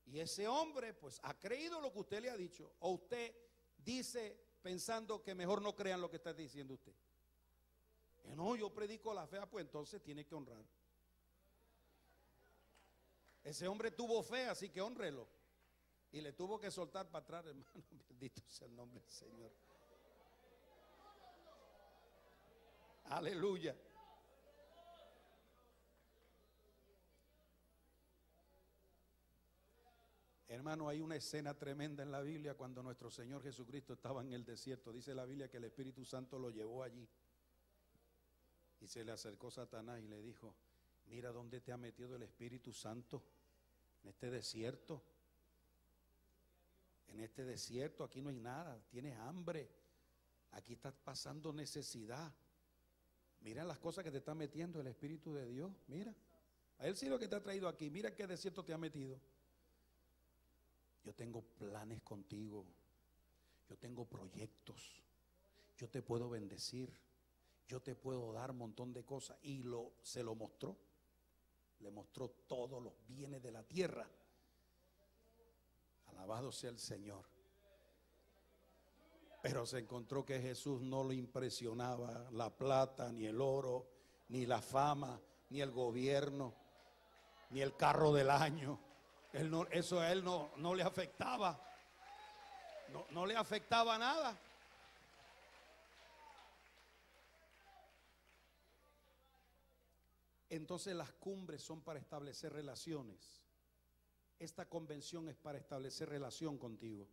Y ese hombre pues ha creído lo que usted le ha dicho. O usted dice pensando que mejor no crean lo que está diciendo usted. Eh, no, yo predico la fe, ah, pues entonces tiene que honrar. Ese hombre tuvo fe, así que honrelo. Y le tuvo que soltar para atrás, hermano. Bendito sea el nombre del Señor. Aleluya. Hermano, hay una escena tremenda en la Biblia cuando nuestro Señor Jesucristo estaba en el desierto. Dice la Biblia que el Espíritu Santo lo llevó allí. Y se le acercó Satanás y le dijo, mira dónde te ha metido el Espíritu Santo, este desierto. En este desierto aquí no hay nada, tienes hambre, aquí estás pasando necesidad. Mira las cosas que te está metiendo el Espíritu de Dios, mira. A Él sí lo que te ha traído aquí, mira qué desierto te ha metido. Yo tengo planes contigo. Yo tengo proyectos. Yo te puedo bendecir. Yo te puedo dar un montón de cosas. Y lo, se lo mostró. Le mostró todos los bienes de la tierra. Alabado sea el Señor. Pero se encontró que Jesús no le impresionaba la plata, ni el oro, ni la fama, ni el gobierno, ni el carro del año eso a él no, no le afectaba. No, no le afectaba nada. Entonces las cumbres son para establecer relaciones. Esta convención es para establecer relación contigo.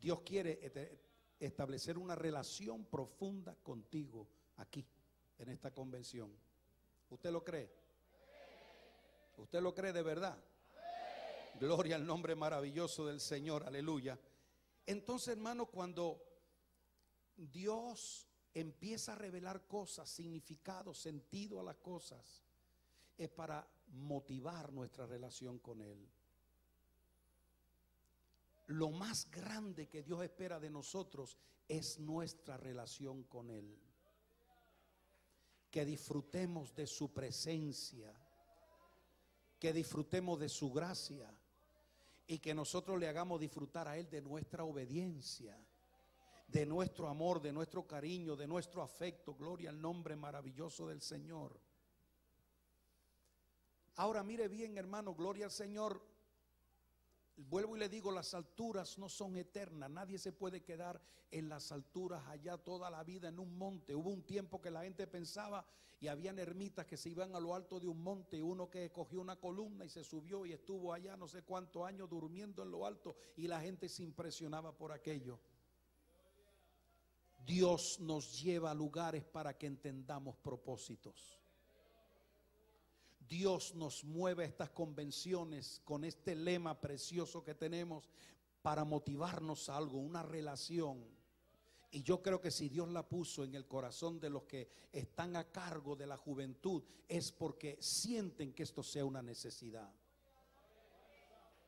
Dios quiere establecer una relación profunda contigo aquí, en esta convención. ¿Usted lo cree? ¿Usted lo cree de verdad? Gloria al nombre maravilloso del Señor, aleluya. Entonces, hermano, cuando Dios empieza a revelar cosas, significado, sentido a las cosas, es para motivar nuestra relación con Él. Lo más grande que Dios espera de nosotros es nuestra relación con Él. Que disfrutemos de su presencia, que disfrutemos de su gracia y que nosotros le hagamos disfrutar a Él de nuestra obediencia, de nuestro amor, de nuestro cariño, de nuestro afecto. Gloria al nombre maravilloso del Señor. Ahora mire bien, hermano, gloria al Señor. Vuelvo y le digo, las alturas no son eternas. Nadie se puede quedar en las alturas allá toda la vida en un monte. Hubo un tiempo que la gente pensaba y habían ermitas que se iban a lo alto de un monte uno que cogió una columna y se subió y estuvo allá no sé cuántos años durmiendo en lo alto y la gente se impresionaba por aquello. Dios nos lleva a lugares para que entendamos propósitos. Dios nos mueve a estas convenciones con este lema precioso que tenemos para motivarnos a algo, una relación. Y yo creo que si Dios la puso en el corazón de los que están a cargo de la juventud, es porque sienten que esto sea una necesidad.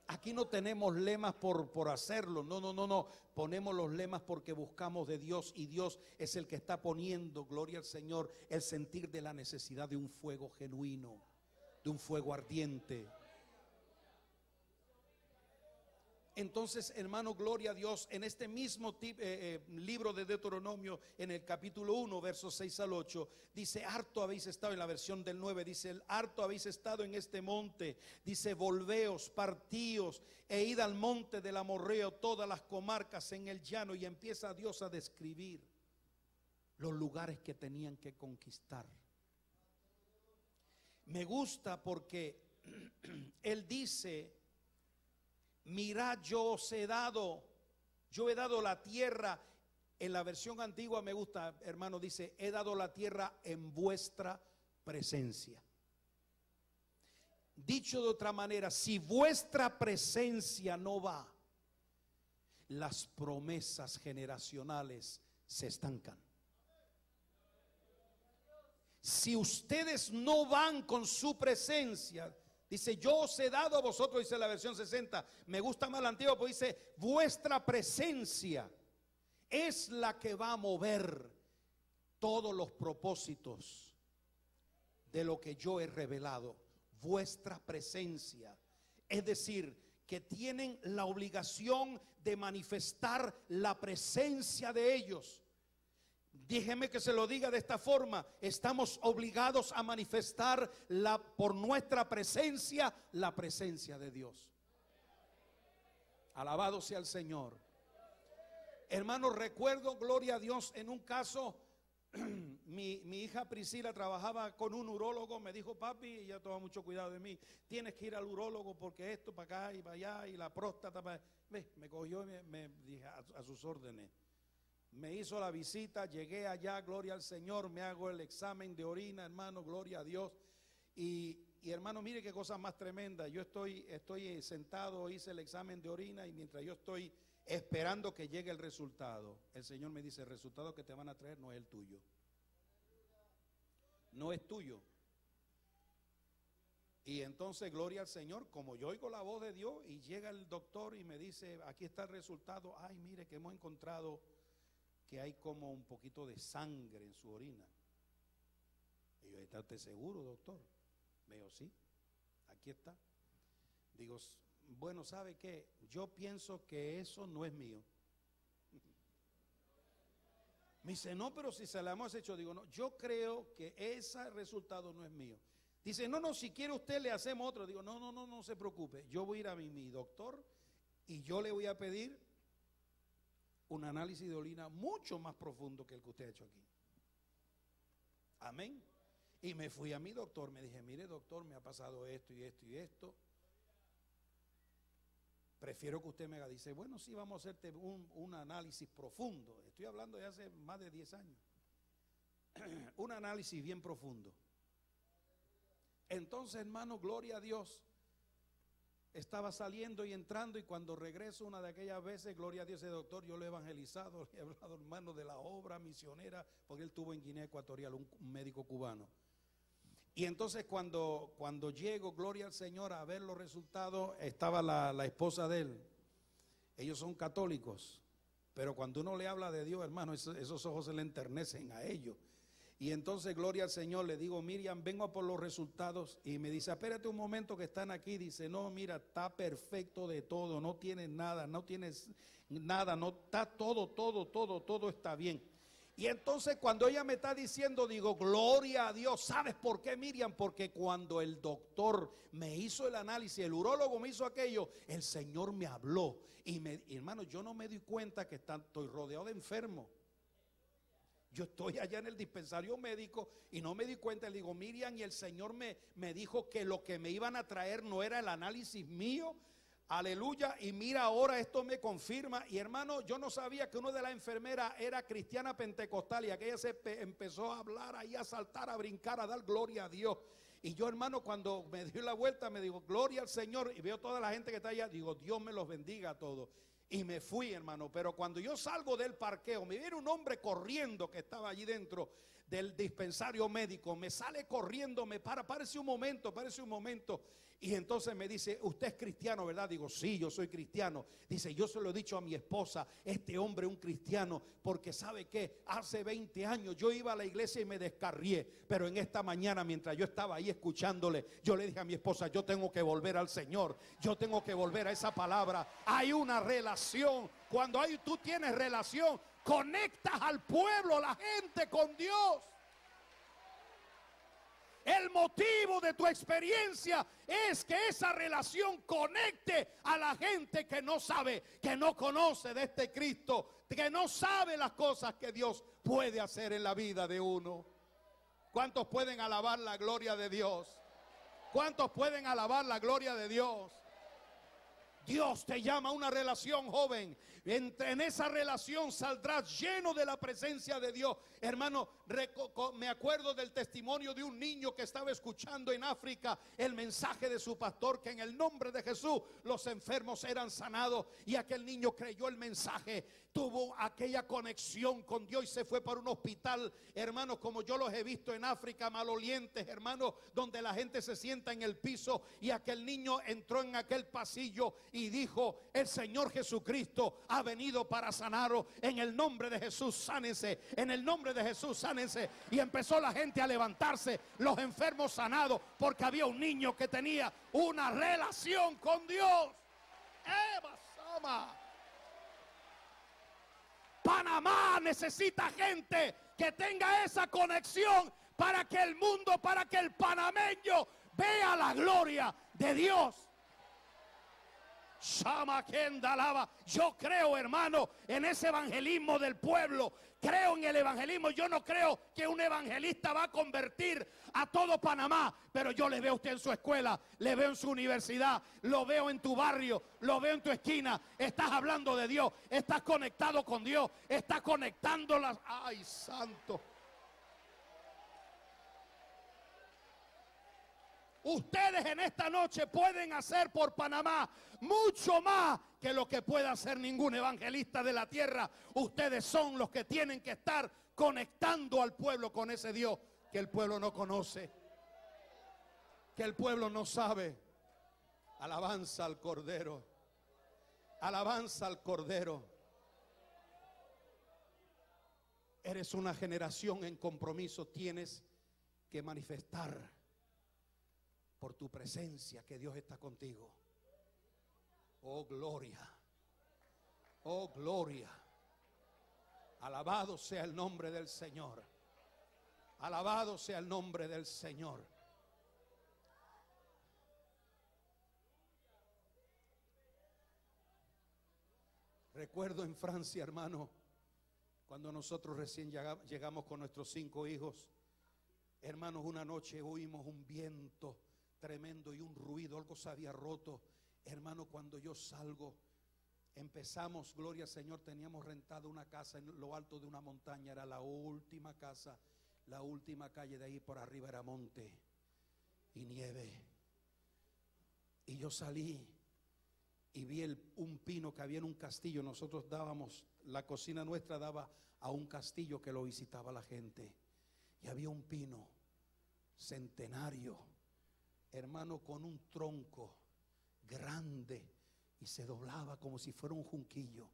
Aquí no tenemos lemas por, por hacerlo, no, no, no, no. Ponemos los lemas porque buscamos de Dios y Dios es el que está poniendo, gloria al Señor, el sentir de la necesidad de un fuego genuino de un fuego ardiente. Entonces, hermano, gloria a Dios, en este mismo eh, eh, libro de Deuteronomio, en el capítulo 1, versos 6 al 8, dice, harto habéis estado, en la versión del 9, dice, harto habéis estado en este monte, dice, volveos, partíos, e id al monte del Amorreo, todas las comarcas en el llano, y empieza Dios a describir los lugares que tenían que conquistar. Me gusta porque él dice, mira yo os he dado, yo he dado la tierra, en la versión antigua me gusta, hermano, dice, he dado la tierra en vuestra presencia. Dicho de otra manera, si vuestra presencia no va, las promesas generacionales se estancan si ustedes no van con su presencia, dice, yo os he dado a vosotros, dice la versión 60, me gusta más la antigua, porque dice, vuestra presencia es la que va a mover todos los propósitos de lo que yo he revelado. Vuestra presencia. Es decir, que tienen la obligación de manifestar la presencia de ellos Déjeme que se lo diga de esta forma. Estamos obligados a manifestar la, por nuestra presencia la presencia de Dios. Alabado sea el Señor. Hermano, recuerdo, gloria a Dios, en un caso, mi, mi, hija Priscila trabajaba con un urólogo, me dijo, papi, ella toma mucho cuidado de mí, tienes que ir al urólogo porque esto para acá y para allá y la próstata, me cogió y me, dije a sus órdenes me hizo la visita, llegué allá, gloria al Señor, me hago el examen de orina, hermano, gloria a Dios. Y, hermano, mire qué cosa más tremenda. Yo estoy, estoy sentado, hice el examen de orina y mientras yo estoy esperando que llegue el resultado, el Señor me dice, el resultado que te van a traer no es el tuyo. No es tuyo. Y entonces, gloria al Señor, como yo oigo la voz de Dios y llega el doctor y me dice, aquí está el resultado, ay, mire que hemos encontrado que hay como un poquito de sangre en su orina. Y yo, ¿está usted seguro, doctor? Me dijo, sí, aquí está. Digo, bueno, ¿sabe qué? Yo pienso que eso no es mío. Me dice, no, pero si se la hemos hecho, digo, no, yo creo que ese resultado no es mío. Dice, no, no, si quiere usted le hacemos otro. Digo, no, no, no, no se preocupe. Yo voy a ir a mi, mi doctor y yo le voy a pedir un análisis de orina mucho más profundo que el que usted ha hecho aquí. Amén. Y me fui a mi doctor, me dije, mire doctor, me ha pasado esto y esto y esto. Prefiero que usted me haga. Dice, bueno, sí, vamos a hacerte un, un análisis profundo. Estoy hablando de hace más de 10 años. un análisis bien profundo. Entonces, hermano, gloria a Dios estaba saliendo y entrando y cuando regreso una de aquellas veces, gloria a Dios, ese doctor, yo lo he evangelizado, le he hablado hermano de la obra misionera, porque él tuvo en Guinea Ecuatorial un, médico cubano. Y entonces cuando, cuando llego, gloria al Señor, a ver los resultados, estaba la, esposa de él. Ellos son católicos, pero cuando uno le habla de Dios, hermano, esos ojos se le enternecen a ellos. Y entonces, gloria al Señor, le digo, Miriam, vengo por los resultados. Y me dice, espérate un momento que están aquí. Dice, no, mira, está perfecto de todo, no tienes nada, no tienes nada, no está todo, todo, todo, todo está bien. Y entonces cuando ella me está diciendo, digo, gloria a Dios. ¿Sabes por qué, Miriam? Porque cuando el doctor me hizo el análisis, el urólogo me hizo aquello, el Señor me habló. Y, me, hermano, yo no me di cuenta que estoy rodeado de enfermos. Yo estoy allá en el dispensario médico y no me di cuenta. Le digo, Miriam, y el Señor me, me dijo que lo que me iban a traer no era el análisis mío, Aleluya. Y mira, ahora esto me confirma. Y hermano, yo no sabía que uno de las enfermeras era cristiana pentecostal y aquella se empezó a hablar ahí, a saltar, a brincar, a dar gloria a Dios. Y yo, hermano, cuando me dio la vuelta, me digo, gloria al Señor. Y veo toda la gente que está allá, digo, Dios me los bendiga a todos. Y me fui, hermano. Pero cuando yo salgo del parqueo, me viene un hombre corriendo que estaba allí dentro del dispensario médico. Me sale corriendo, me para, parece un momento, parece un momento. Y entonces me dice, usted es cristiano, ¿verdad? Digo, sí, yo soy cristiano. Dice, yo se lo he dicho a mi esposa, este hombre un cristiano, porque sabe que hace 20 años yo iba a la iglesia y me descarrié, pero en esta mañana mientras yo estaba ahí escuchándole, yo le dije a mi esposa, yo tengo que volver al Señor, yo tengo que volver a esa palabra. Hay una relación, cuando hay, tú tienes relación, conectas al pueblo, la gente con Dios. El motivo de tu experiencia es que esa relación conecte a la gente que no sabe, que no conoce de este Cristo, que no sabe las cosas que Dios puede hacer en la vida de uno. ¿Cuántos pueden alabar la gloria de Dios? ¿Cuántos pueden alabar la gloria de Dios? Dios te llama a una relación joven. En esa relación saldrás lleno de la presencia de Dios. Hermano, me acuerdo del testimonio de un niño que estaba escuchando en África el mensaje de su pastor que en el nombre de Jesús los enfermos eran sanados y aquel niño creyó el mensaje tuvo aquella conexión con Dios y se fue para un hospital, hermanos, como yo los he visto en África, malolientes, hermanos, donde la gente se sienta en el piso y aquel niño entró en aquel pasillo y dijo, el Señor Jesucristo ha venido para sanaros, en el nombre de Jesús sánense, en el nombre de Jesús sánense. Y empezó la gente a levantarse, los enfermos sanados, porque había un niño que tenía una relación con Dios. Eva Sama. Panamá necesita gente que tenga esa conexión para que el mundo, para que el panameño vea la gloria de Dios. Yo creo, hermano, en ese evangelismo del pueblo. Creo en el evangelismo. Yo no creo que un evangelista va a convertir a todo Panamá. Pero yo le veo a usted en su escuela, le veo en su universidad, lo veo en tu barrio, lo veo en tu esquina. Estás hablando de Dios, estás conectado con Dios, estás conectando las. ¡Ay, santo! Ustedes en esta noche pueden hacer por Panamá mucho más que lo que pueda hacer ningún evangelista de la tierra. Ustedes son los que tienen que estar conectando al pueblo con ese Dios que el pueblo no conoce, que el pueblo no sabe. Alabanza al Cordero. Alabanza al Cordero. Eres una generación en compromiso. Tienes que manifestar por tu presencia que Dios está contigo. Oh gloria. Oh gloria. Alabado sea el nombre del Señor. Alabado sea el nombre del Señor. Recuerdo en Francia, hermano, cuando nosotros recién llegamos con nuestros cinco hijos, hermanos, una noche oímos un viento tremendo y un ruido, algo se había roto. Hermano, cuando yo salgo, empezamos, gloria al Señor, teníamos rentado una casa en lo alto de una montaña, era la última casa, la última calle de ahí por arriba era monte y nieve. Y yo salí y vi un pino que había en un castillo. Nosotros dábamos, la cocina nuestra daba a un castillo que lo visitaba la gente. Y había un pino centenario hermano, con un tronco grande y se doblaba como si fuera un junquillo.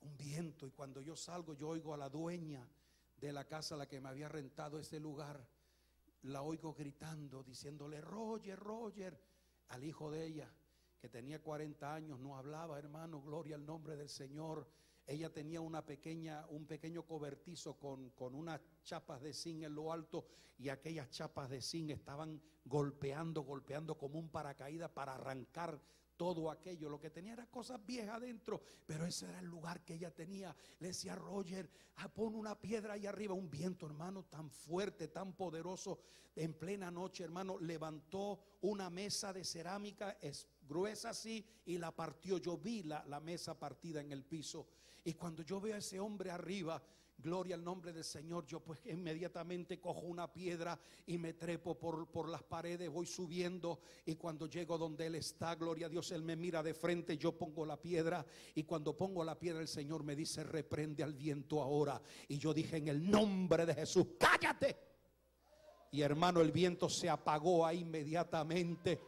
Un viento. Y cuando yo salgo, yo oigo a la dueña de la casa la que me había rentado ese lugar. La oigo gritando, diciéndole, Roger, Roger, al hijo de ella, que tenía 40 años, no hablaba, hermano, gloria al nombre del Señor. Ella tenía una pequeña, un pequeño cobertizo con, con unas chapas de zinc en lo alto y aquellas chapas de zinc estaban golpeando, golpeando como un paracaídas para arrancar todo aquello. Lo que tenía era cosas viejas adentro, pero ese era el lugar que ella tenía. Le decía Roger, ah, pon una piedra ahí arriba, un viento, hermano, tan fuerte, tan poderoso. En plena noche, hermano, levantó una mesa de cerámica gruesa así y la partió. Yo vi la, la mesa partida en el piso. Y cuando yo veo a ese hombre arriba, Gloria al nombre del Señor. Yo pues inmediatamente cojo una piedra y me trepo por, por, las paredes, voy subiendo y cuando llego donde Él está, gloria a Dios, Él me mira de frente, yo pongo la piedra y cuando pongo la piedra el Señor me dice, reprende al viento ahora. Y yo dije en el nombre de Jesús, cállate. Y hermano, el viento se apagó ahí inmediatamente.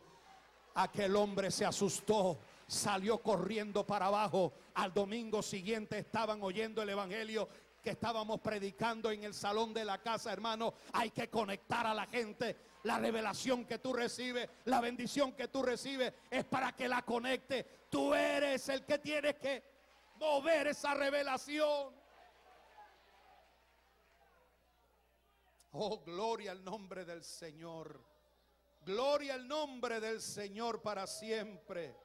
Aquel hombre se asustó salió corriendo para abajo. Al domingo siguiente estaban oyendo el Evangelio que estábamos predicando en el salón de la casa, hermano. Hay que conectar a la gente. La revelación que tú recibes, la bendición que tú recibes es para que la conecte. Tú eres el que tienes que mover esa revelación. Oh, gloria al nombre del Señor. Gloria al nombre del Señor para siempre.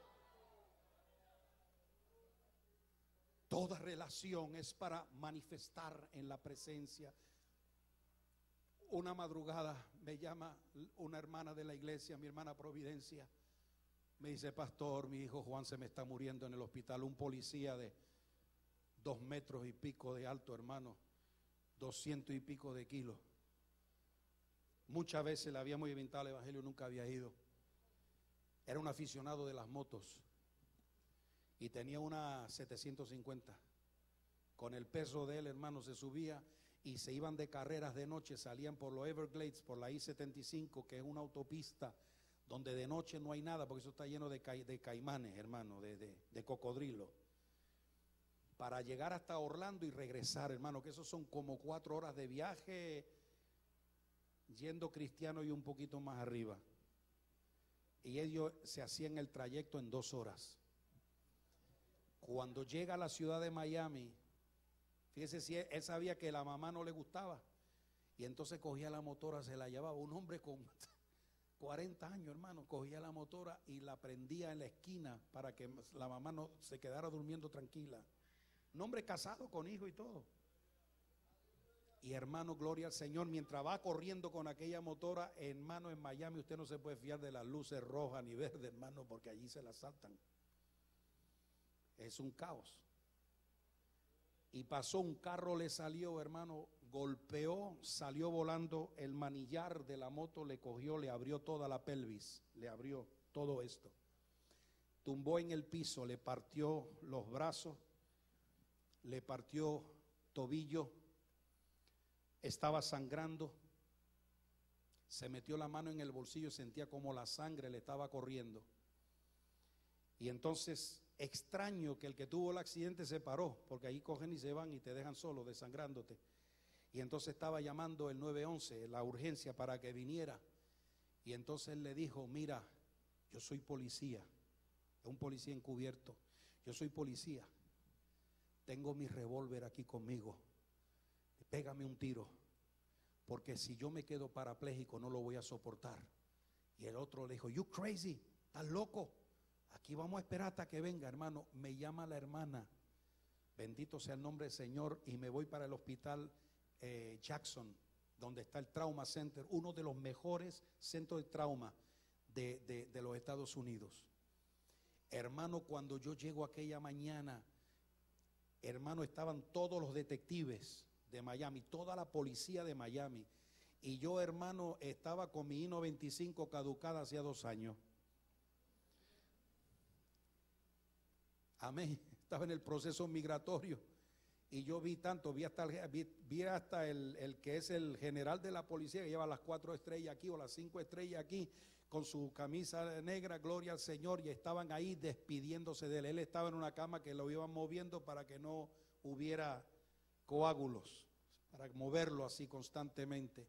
Toda relación es para manifestar en la presencia. Una madrugada me llama una hermana de la iglesia, mi hermana Providencia. Me dice, pastor, mi hijo Juan se me está muriendo en el hospital. Un policía de dos metros y pico de alto, hermano, doscientos y pico de kilos. Muchas veces le habíamos inventado el Evangelio, nunca había ido. Era un aficionado de las motos y tenía una 750. Con el peso de él, hermano, se subía y se iban de carreras de noche, salían por los Everglades, por la I-75, que es una autopista donde de noche no hay nada, porque eso está lleno de, caimanes, hermano, de, de, de cocodrilo. Para llegar hasta Orlando y regresar, hermano, que esos son como cuatro horas de viaje, yendo cristiano y un poquito más arriba. Y ellos se hacían el trayecto en dos horas. Cuando llega a la ciudad de Miami, fíjese si él, sabía que la mamá no le gustaba. Y entonces cogía la motora, se la llevaba. Un hombre con 40 años, hermano, cogía la motora y la prendía en la esquina para que la mamá no se quedara durmiendo tranquila. Un hombre casado con hijo y todo. Y hermano, gloria al Señor, mientras va corriendo con aquella motora, hermano, en Miami usted no se puede fiar de las luces rojas ni verdes, hermano, porque allí se las saltan es un caos. Y pasó un carro, le salió, hermano, golpeó, salió volando, el manillar de la moto le cogió, le abrió toda la pelvis, le abrió todo esto. Tumbó en el piso, le partió los brazos, le partió tobillo, estaba sangrando, se metió la mano en el bolsillo, sentía como la sangre le estaba corriendo. Y entonces extraño que el que tuvo el accidente se paró, porque ahí cogen y se van y te dejan solo, desangrándote. Y entonces estaba llamando el 911, la urgencia, para que viniera. Y entonces le dijo, mira, yo soy policía, un policía encubierto, yo soy policía, tengo mi revólver aquí conmigo, pégame un tiro, porque si yo me quedo parapléjico no lo voy a soportar. Y el otro le dijo, you crazy, estás loco. Aquí vamos a esperar hasta que venga, hermano. Me llama la hermana. Bendito sea el nombre del Señor. Y me voy para el hospital eh, Jackson, donde está el Trauma Center, uno de los mejores centros de trauma de, de los Estados Unidos. Hermano, cuando yo llego aquella mañana, hermano, estaban todos los detectives de Miami, toda la policía de Miami. Y yo, hermano, estaba con mi I-95 caducada hacía dos años. Amén. Estaba en el proceso migratorio. Y yo vi tanto, vi hasta, el, vi, hasta el, que es el general de la policía que lleva las cuatro estrellas aquí o las cinco estrellas aquí con su camisa negra, gloria al Señor, y estaban ahí despidiéndose de él. Él estaba en una cama que lo iban moviendo para que no hubiera coágulos, para moverlo así constantemente.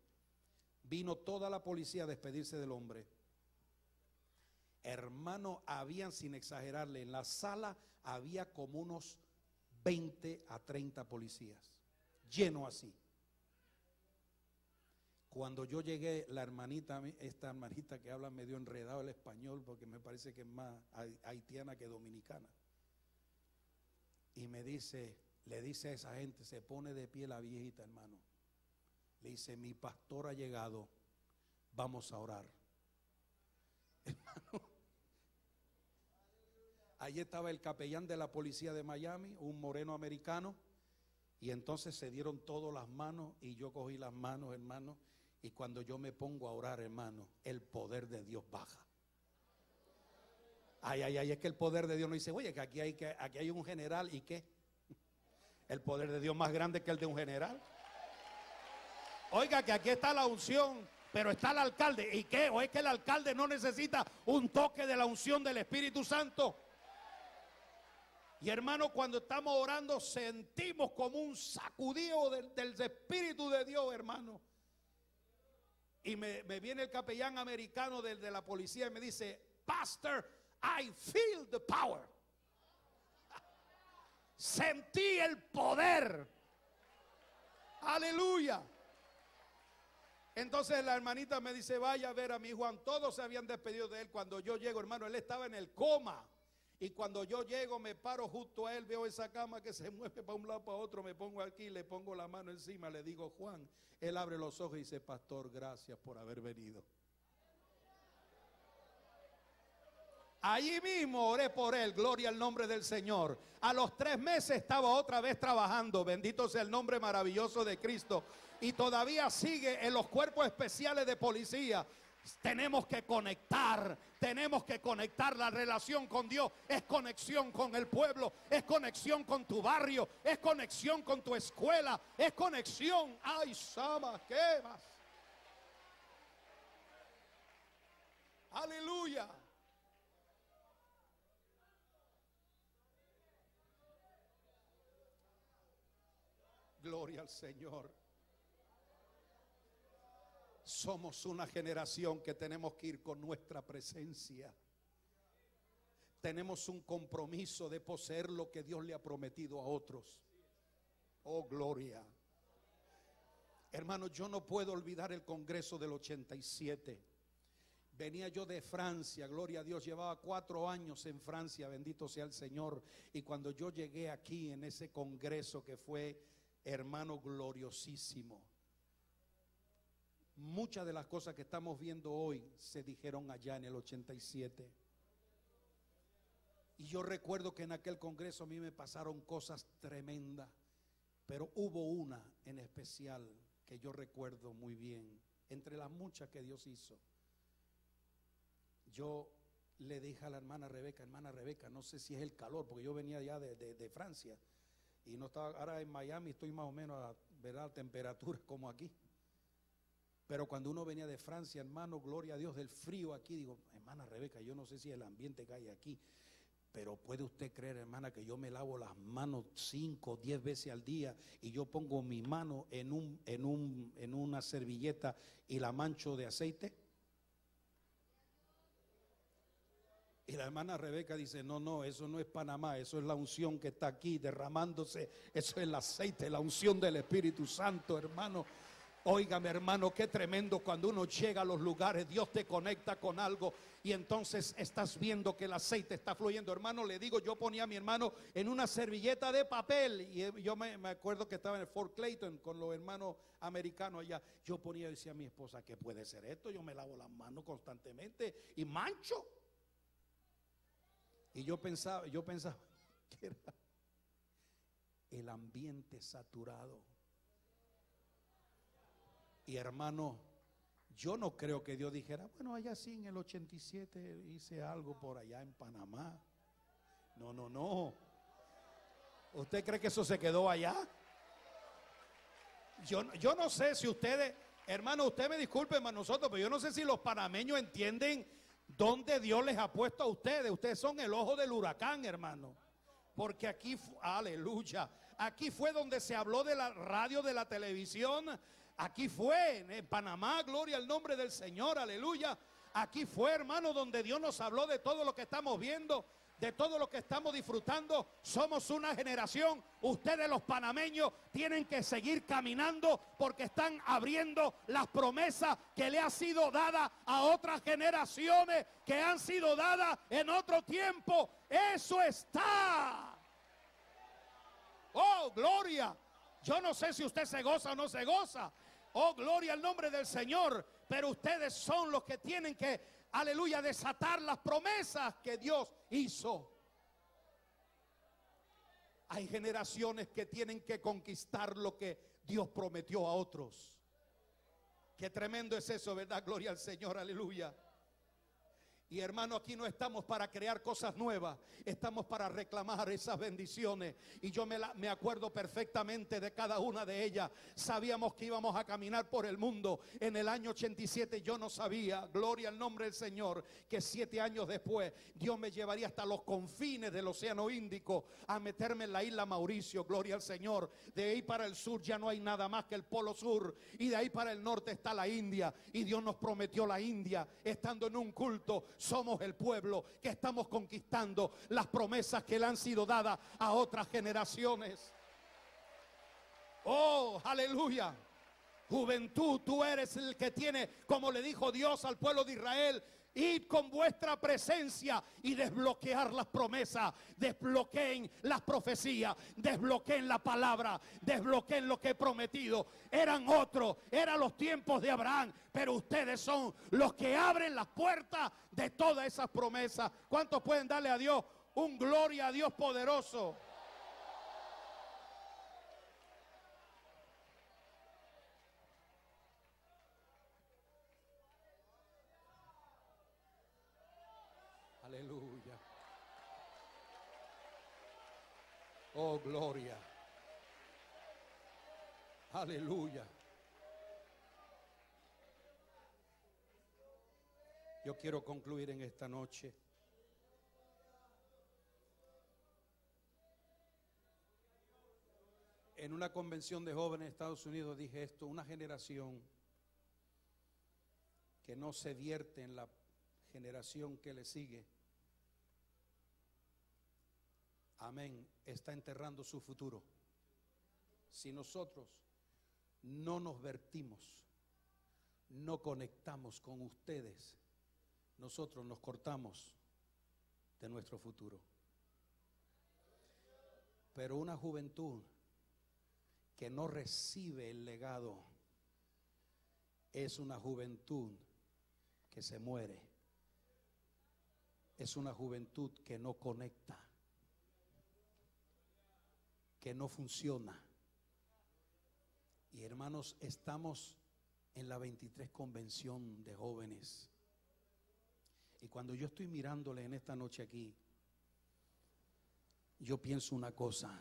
Vino toda la policía a despedirse del hombre. Hermano, habían, sin exagerarle, en la sala había como unos 20 a 30 policías, lleno así. Cuando yo llegué, la hermanita, esta hermanita que habla medio enredado el español, porque me parece que es más haitiana que dominicana, y me dice, le dice a esa gente, se pone de pie la viejita, hermano. Le dice, mi pastor ha llegado, vamos a orar. Hermano, Allí estaba el capellán de la policía de Miami, un moreno americano, y entonces se dieron todas las manos y yo cogí las manos, hermano, y cuando yo me pongo a orar, hermano, el poder de Dios baja. Ay, ay, ay, es que el poder de Dios no dice, oye, que aquí hay, que aquí hay un general y qué. El poder de Dios más grande que el de un general. Oiga, que aquí está la unción, pero está el alcalde. ¿Y qué? ¿O es que el alcalde no necesita un toque de la unción del Espíritu Santo? Y hermano, cuando estamos orando, sentimos como un sacudido del, Espíritu de Dios, hermano. Y me, viene el capellán americano de, de la policía y me dice, Pastor, I feel the power. Sentí el poder. Aleluya. Entonces la hermanita me dice, vaya a ver a mi Juan. Todos se habían despedido de él cuando yo llego, hermano. Él estaba en el coma. Y cuando yo llego, me paro justo a él, veo esa cama que se mueve para un lado para otro, me pongo aquí, le pongo la mano encima, le digo, Juan, él abre los ojos y dice, pastor, gracias por haber venido. Allí mismo oré por él, gloria al nombre del Señor. A los tres meses estaba otra vez trabajando, bendito sea el nombre maravilloso de Cristo. Y todavía sigue en los cuerpos especiales de policía. Tenemos que conectar, tenemos que conectar la relación con Dios. Es conexión con el pueblo, es conexión con tu barrio, es conexión con tu escuela, es conexión. Ay, Sama, ¿qué? Aleluya. Gloria al Señor. Somos una generación que tenemos que ir con nuestra presencia. Tenemos un compromiso de poseer lo que Dios le ha prometido a otros. Oh, gloria. Hermano, yo no puedo olvidar el Congreso del 87. Venía yo de Francia, gloria a Dios, llevaba cuatro años en Francia, bendito sea el Señor. Y cuando yo llegué aquí en ese Congreso que fue, hermano, gloriosísimo, Muchas de las cosas que estamos viendo hoy se dijeron allá en el 87. Y yo recuerdo que en aquel congreso a mí me pasaron cosas tremendas, pero hubo una en especial que yo recuerdo muy bien, entre las muchas que Dios hizo. Yo le dije a la hermana Rebeca, hermana Rebeca, no sé si es el calor, porque yo venía ya de, Francia y no estaba, ahora en Miami estoy más o menos a ver la temperatura como aquí. Pero cuando uno venía de Francia, hermano, gloria a Dios, del frío aquí, digo, hermana Rebeca, yo no sé si el ambiente hay aquí, pero puede usted creer, hermana, que yo me lavo las manos cinco, diez veces al día y yo pongo mi mano en, un, en, un, en una servilleta y la mancho de aceite. Y la hermana Rebeca dice, no, no, eso no es Panamá, eso es la unción que está aquí derramándose, eso es el aceite, la unción del Espíritu Santo, hermano. Óigame hermano, qué tremendo cuando uno llega a los lugares, Dios te conecta con algo y entonces estás viendo que el aceite está fluyendo. Hermano, le digo, yo ponía a mi hermano en una servilleta de papel y yo me, acuerdo que estaba en el Fort Clayton con los hermanos americanos allá. Yo ponía decía a mi esposa, ¿qué puede ser esto? Yo me lavo las manos constantemente y mancho. Y yo pensaba, yo pensaba que era el ambiente saturado y hermano, yo no creo que Dios dijera, bueno, allá sí en el 87 hice algo por allá en Panamá. No, no, no. ¿Usted cree que eso se quedó allá? Yo, yo no sé si ustedes, hermano, usted me disculpe más nosotros, pero yo no sé si los panameños entienden dónde Dios les ha puesto a ustedes. Ustedes son el ojo del huracán, hermano. Porque aquí, aleluya, aquí fue donde se habló de la radio, de la televisión, Aquí fue, en Panamá, gloria al nombre del Señor, aleluya. Aquí fue, hermano, donde Dios nos habló de todo lo que estamos viendo, de todo lo que estamos disfrutando. Somos una generación. Ustedes los panameños tienen que seguir caminando porque están abriendo las promesas que le ha sido dada a otras generaciones que han sido dadas en otro tiempo. Eso está. Oh, gloria. Yo no sé si usted se goza o no se goza. Oh, gloria al nombre del Señor. Pero ustedes son los que tienen que, aleluya, desatar las promesas que Dios hizo. Hay generaciones que tienen que conquistar lo que Dios prometió a otros. Qué tremendo es eso, ¿verdad? Gloria al Señor, aleluya. Y hermano, aquí no estamos para crear cosas nuevas, estamos para reclamar esas bendiciones. Y yo me, acuerdo perfectamente de cada una de ellas. Sabíamos que íbamos a caminar por el mundo. En el año 87 yo no sabía, gloria al nombre del Señor, que siete años después Dios me llevaría hasta los confines del Océano Índico a meterme en la isla Mauricio, gloria al Señor. De ahí para el sur ya no hay nada más que el Polo Sur. Y de ahí para el norte está la India. Y Dios nos prometió la India, estando en un culto somos el pueblo que estamos conquistando las promesas que le han sido dadas a otras generaciones. Oh, aleluya. Juventud, tú eres el que tiene, como le dijo Dios al pueblo de Israel, Id con vuestra presencia y desbloquear las promesas, desbloqueen las profecías, desbloqueen la palabra, desbloqueen lo que he prometido. Eran otros, eran los tiempos de Abraham, pero ustedes son los que abren las puertas de todas esas promesas. ¿Cuántos pueden darle a Dios un gloria a Dios poderoso? Aleluya. Oh, gloria. Aleluya. Yo quiero concluir en esta noche. En una convención de jóvenes de Estados Unidos dije esto, una generación que no se vierte en la generación que le sigue, amén, está enterrando su futuro. Si nosotros no nos vertimos, no conectamos con ustedes, nosotros nos cortamos de nuestro futuro. Pero una juventud que no recibe el legado es una juventud que se muere es una juventud que no conecta, que no funciona. Y hermanos, estamos en la 23 convención de jóvenes. Y cuando yo estoy mirándole en esta noche aquí, yo pienso una cosa.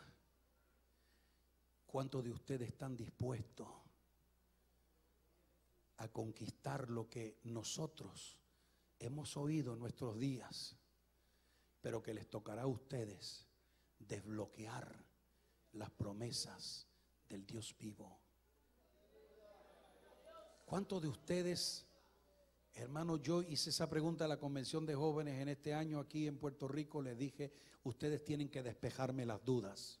¿Cuántos de ustedes están dispuestos a conquistar lo que nosotros hemos oído en nuestros días, pero que les tocará a ustedes desbloquear las promesas del Dios vivo. ¿Cuántos de ustedes, hermano, yo hice esa pregunta a la convención de jóvenes en este año aquí en Puerto Rico, les dije, ustedes tienen que despejarme las dudas.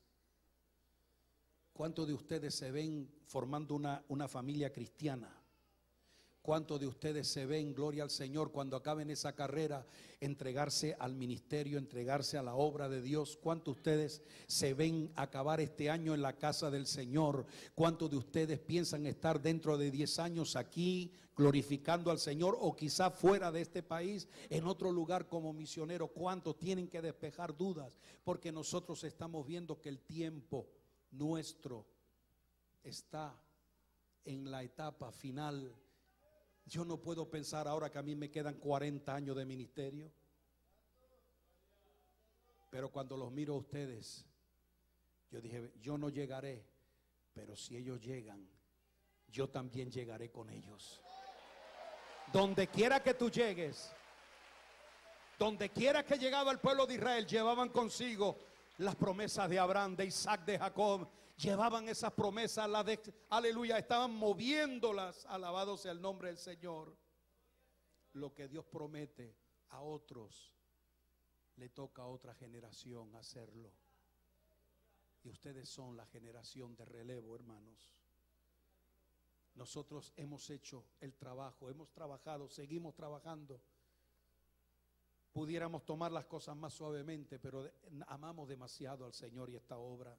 ¿Cuántos de ustedes se ven formando una, una familia cristiana? ¿Cuántos de ustedes se ven, gloria al Señor, cuando acaben esa carrera, entregarse al ministerio, entregarse a la obra de Dios? ¿Cuántos de ustedes se ven acabar este año en la casa del Señor? ¿Cuántos de ustedes piensan estar dentro de 10 años aquí glorificando al Señor o quizá fuera de este país, en otro lugar como misionero? ¿Cuántos tienen que despejar dudas? Porque nosotros estamos viendo que el tiempo nuestro está en la etapa final yo no puedo pensar ahora que a mí me quedan 40 años de ministerio. Pero cuando los miro a ustedes, yo dije, yo no llegaré, pero si ellos llegan, yo también llegaré con ellos. Donde quiera que tú llegues, donde quiera que llegaba el pueblo de Israel, llevaban consigo las promesas de Abraham, de Isaac, de Jacob, llevaban esas promesas, la aleluya, estaban moviéndolas, alabado sea el nombre del Señor. lo que Dios promete a otros, le toca a otra generación hacerlo. Y ustedes son la generación de relevo, hermanos. Nosotros hemos hecho el trabajo, hemos trabajado, seguimos trabajando. Pudiéramos tomar las cosas más suavemente, pero amamos demasiado al Señor y esta obra.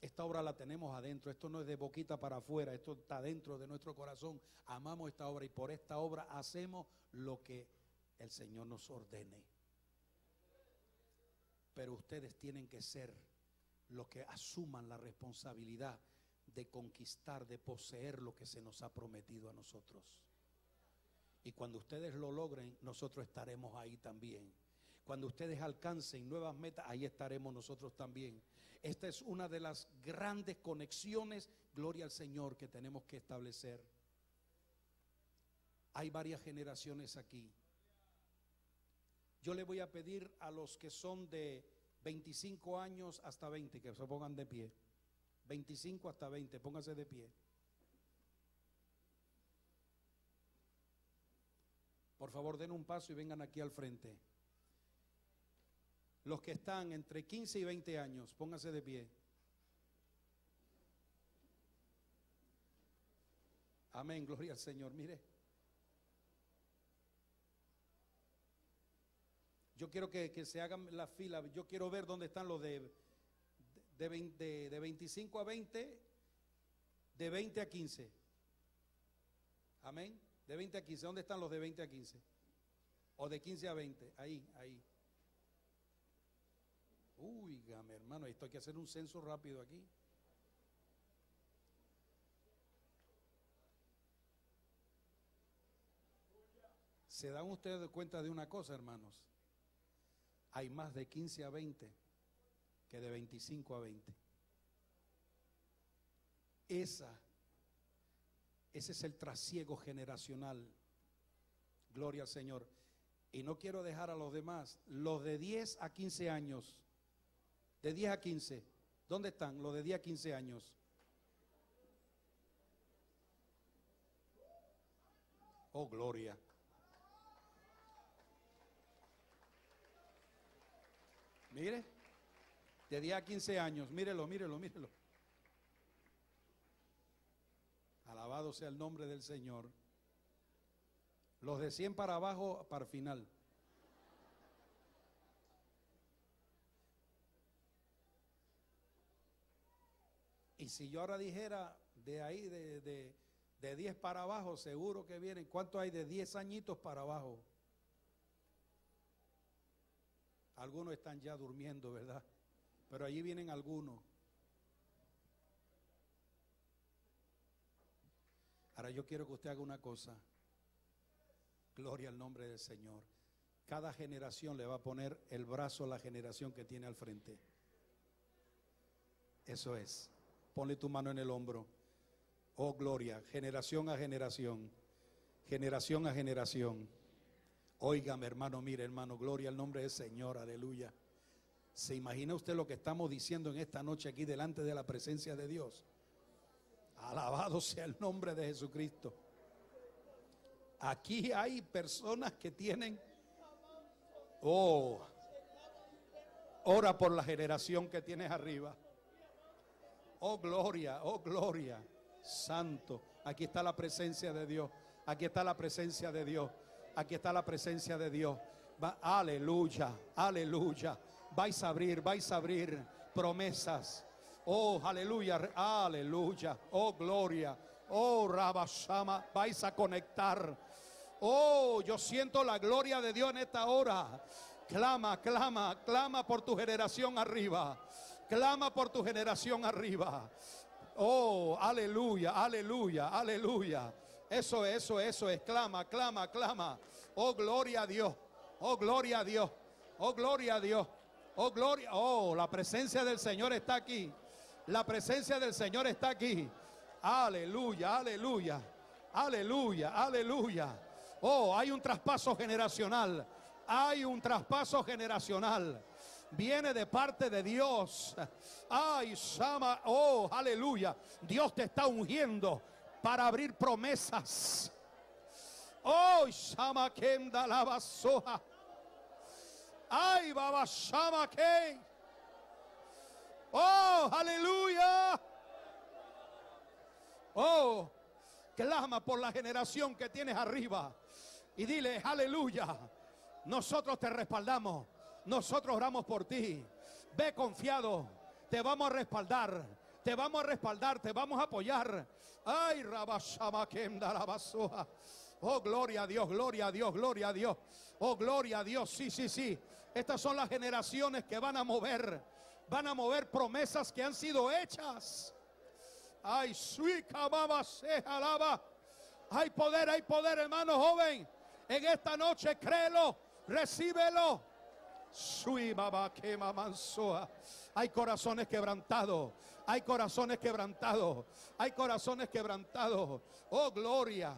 Esta obra la tenemos adentro, esto no es de boquita para afuera, esto está dentro de nuestro corazón. Amamos esta obra y por esta obra hacemos lo que el Señor nos ordene. Pero ustedes tienen que ser los que asuman la responsabilidad de conquistar, de poseer lo que se nos ha prometido a nosotros. Y cuando ustedes lo logren, nosotros estaremos ahí también. Cuando ustedes alcancen nuevas metas, ahí estaremos nosotros también. Esta es una de las grandes conexiones, gloria al Señor, que tenemos que establecer. Hay varias generaciones aquí. Yo le voy a pedir a los que son de 25 años hasta 20 que se pongan de pie. 25 hasta 20, pónganse de pie. Por favor, den un paso y vengan aquí al frente. Los que están entre 15 y 20 años, pónganse de pie. Amén, gloria al Señor. Mire. Yo quiero que, se hagan la fila. Yo quiero ver dónde están los de de, de, 25 a 20, de 20 a 15. Amén. De 20 a 15. ¿Dónde están los de 20 a 15? O de 15 a 20. Ahí, ahí. Uy, hermano, esto hay que hacer un censo rápido aquí. ¿Se dan ustedes cuenta de una cosa, hermanos? Hay más de 15 a 20 que de 25 a 20. Esa, ese es el trasiego generacional. Gloria al Señor. Y no quiero dejar a los demás, los de 10 a 15 años, de 10 a 15, ¿dónde están los de 10 a 15 años? Oh, gloria. Mire de 10 a 15 años. Mírelo, mírelo, mírelo. Alabado sea el nombre del Señor. Los de 100 para abajo, para final. Si yo ahora dijera de ahí, de, de, de 10 para abajo, seguro que vienen. ¿Cuánto hay de 10 añitos para abajo? Algunos están ya durmiendo, ¿verdad? Pero allí vienen algunos. Ahora yo quiero que usted haga una cosa. Gloria al nombre del Señor. Cada generación le va a poner el brazo a la generación que tiene al frente. Eso es. Ponle tu mano en el hombro. Oh, gloria. Generación a generación. Generación a generación. Óigame, hermano, mire, hermano. Gloria al nombre del Señor. Aleluya. ¿Se imagina usted lo que estamos diciendo en esta noche aquí delante de la presencia de Dios? Alabado sea el nombre de Jesucristo. Aquí hay personas que tienen, oh, ora por la generación que tienes arriba. Oh, gloria, oh, gloria, santo. Aquí está la presencia de Dios. Aquí está la presencia de Dios. Aquí está la presencia de Dios. Va, aleluya, aleluya vais a abrir, vais a abrir promesas. Oh, aleluya, aleluya. Oh, gloria. Oh, Rabashama, vais a conectar. Oh, yo siento la gloria de Dios en esta hora. Clama, clama, clama por tu generación arriba. Clama por tu generación arriba. Oh, aleluya, aleluya, aleluya. Eso, eso, eso es. Clama, clama, clama. Oh, gloria a Dios. Oh, gloria a Dios. Oh, gloria a Dios. Oh, gloria. Oh, la presencia del Señor está aquí. La presencia del Señor está aquí. Aleluya, aleluya. Aleluya, aleluya. Oh, hay un traspaso generacional. Hay un traspaso generacional. Viene de parte de Dios. Ay, Sama. Oh, aleluya. Dios te está ungiendo para abrir promesas. Oh, Shama Kenda la basoja. Ay, Baba Shama Ken. Oh, aleluya. Oh, clama por la generación que tienes arriba y dile, aleluya. Nosotros te respaldamos. Nosotros oramos por ti. Ve confiado. Te vamos a respaldar. Te vamos a respaldar. Te vamos a apoyar. Ay. Oh, gloria a Dios, gloria a Dios, gloria a Dios. Oh, gloria a Dios. Sí, sí, sí. Estas son las generaciones que van a mover. Van a mover promesas que han sido hechas. Ay, se alaba. Hay poder, hay poder, hermano joven. En esta noche créelo, recíbelo. Sui baba quema mansoa. Hay corazones quebrantados. Hay corazones quebrantados. Hay corazones quebrantados. Oh, gloria.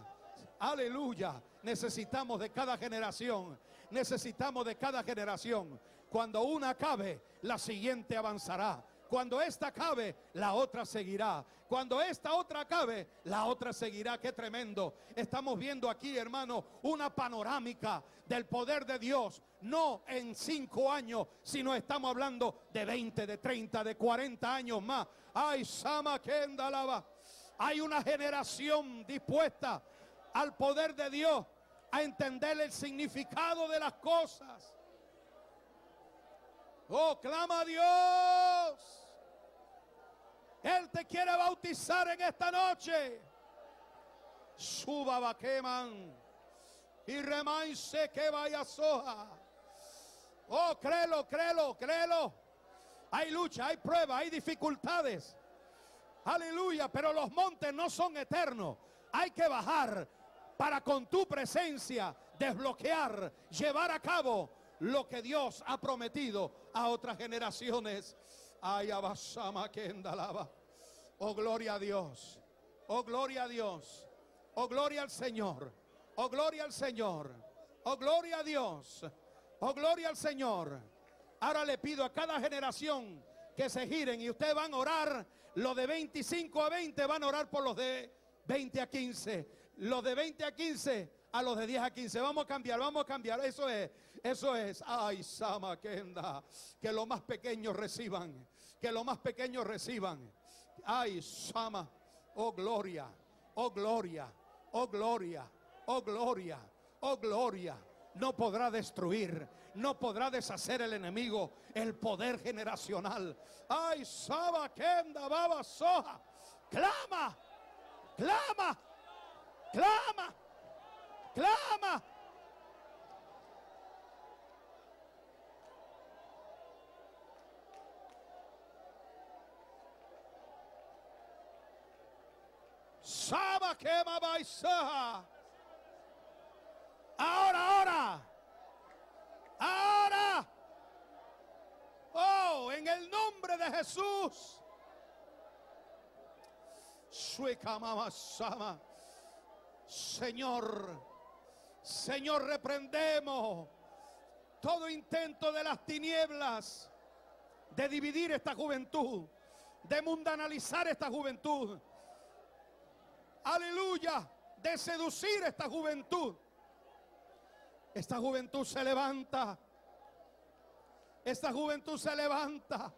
Aleluya. Necesitamos de cada generación. Necesitamos de cada generación. Cuando una acabe, la siguiente avanzará. Cuando esta acabe, la otra seguirá. Cuando esta otra acabe, la otra seguirá. Qué tremendo. Estamos viendo aquí, hermano, una panorámica del poder de Dios. No en cinco años, sino estamos hablando de 20, de 30, de 40 años más. Ay, Sama Kendalaba. Hay una generación dispuesta al poder de Dios, a entender el significado de las cosas. Oh, clama a Dios. Él te quiere bautizar en esta noche. Suba Baqueman y remanse que vaya soja. Oh, créelo, créelo, créelo. Hay lucha, hay prueba, hay dificultades. Aleluya, pero los montes no son eternos. Hay que bajar para con tu presencia desbloquear, llevar a cabo lo que Dios ha prometido a otras generaciones. Ay, abasama que endalaba. Oh, gloria a Dios. Oh, gloria a Dios. Oh, gloria al Señor. Oh, gloria al Señor. Oh, gloria a Dios. Oh, gloria al Señor. Ahora le pido a cada generación que se giren y ustedes van a orar. Los de 25 a 20 van a orar por los de 20 a 15. Los de 20 a 15 a los de 10 a 15. Vamos a cambiar, vamos a cambiar. Eso es, eso es. Ay, Sama Kenda. Que los más pequeños reciban. Que los más pequeños reciban. Ay, Sama. Oh, gloria. Oh, gloria. Oh, gloria. Oh, gloria. Oh, gloria. No podrá destruir, no podrá deshacer el enemigo el poder generacional. Ay, Saba Kenda Baba Soja. Clama, clama, clama, clama. Baisaja. Ahora, ahora. Ahora. Oh, en el nombre de Jesús. Señor, Señor, reprendemos todo intento de las tinieblas de dividir esta juventud, de mundanalizar esta juventud. Aleluya, de seducir esta juventud. Esta juventud se levanta. Esta juventud se levanta.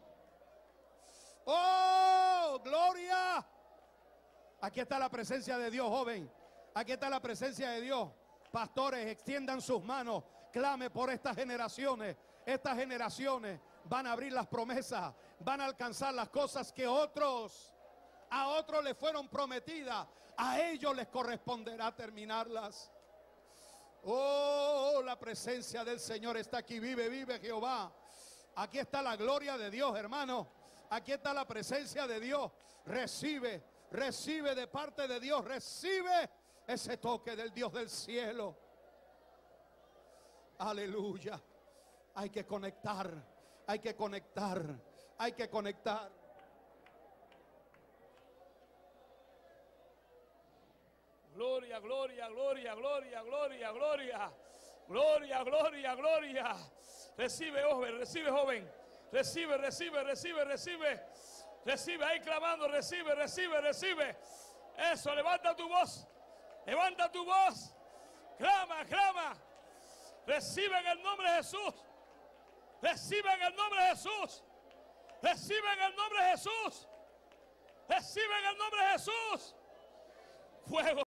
Oh, gloria. Aquí está la presencia de Dios, joven. Aquí está la presencia de Dios. Pastores, extiendan sus manos. Clame por estas generaciones. Estas generaciones van a abrir las promesas. Van a alcanzar las cosas que otros, a otros les fueron prometidas. A ellos les corresponderá terminarlas. Oh, la presencia del Señor está aquí. Vive, vive Jehová. Aquí está la gloria de Dios, hermano. Aquí está la presencia de Dios. Recibe, recibe de parte de Dios. Recibe ese toque del Dios del cielo. Aleluya. Hay que conectar. Hay que conectar. Hay que conectar. Gloria, gloria, gloria, gloria, gloria, gloria. Gloria, gloria, gloria. Recibe, joven, recibe, joven. Recibe, recibe, recibe, recibe. Recibe, ahí clamando, recibe, recibe, recibe. Eso, levanta tu voz. Levanta tu voz. Clama, clama. Recibe en el nombre de Jesús. Recibe en el nombre de Jesús. Recibe en el nombre de Jesús. Recibe en el nombre de Jesús. Fuego.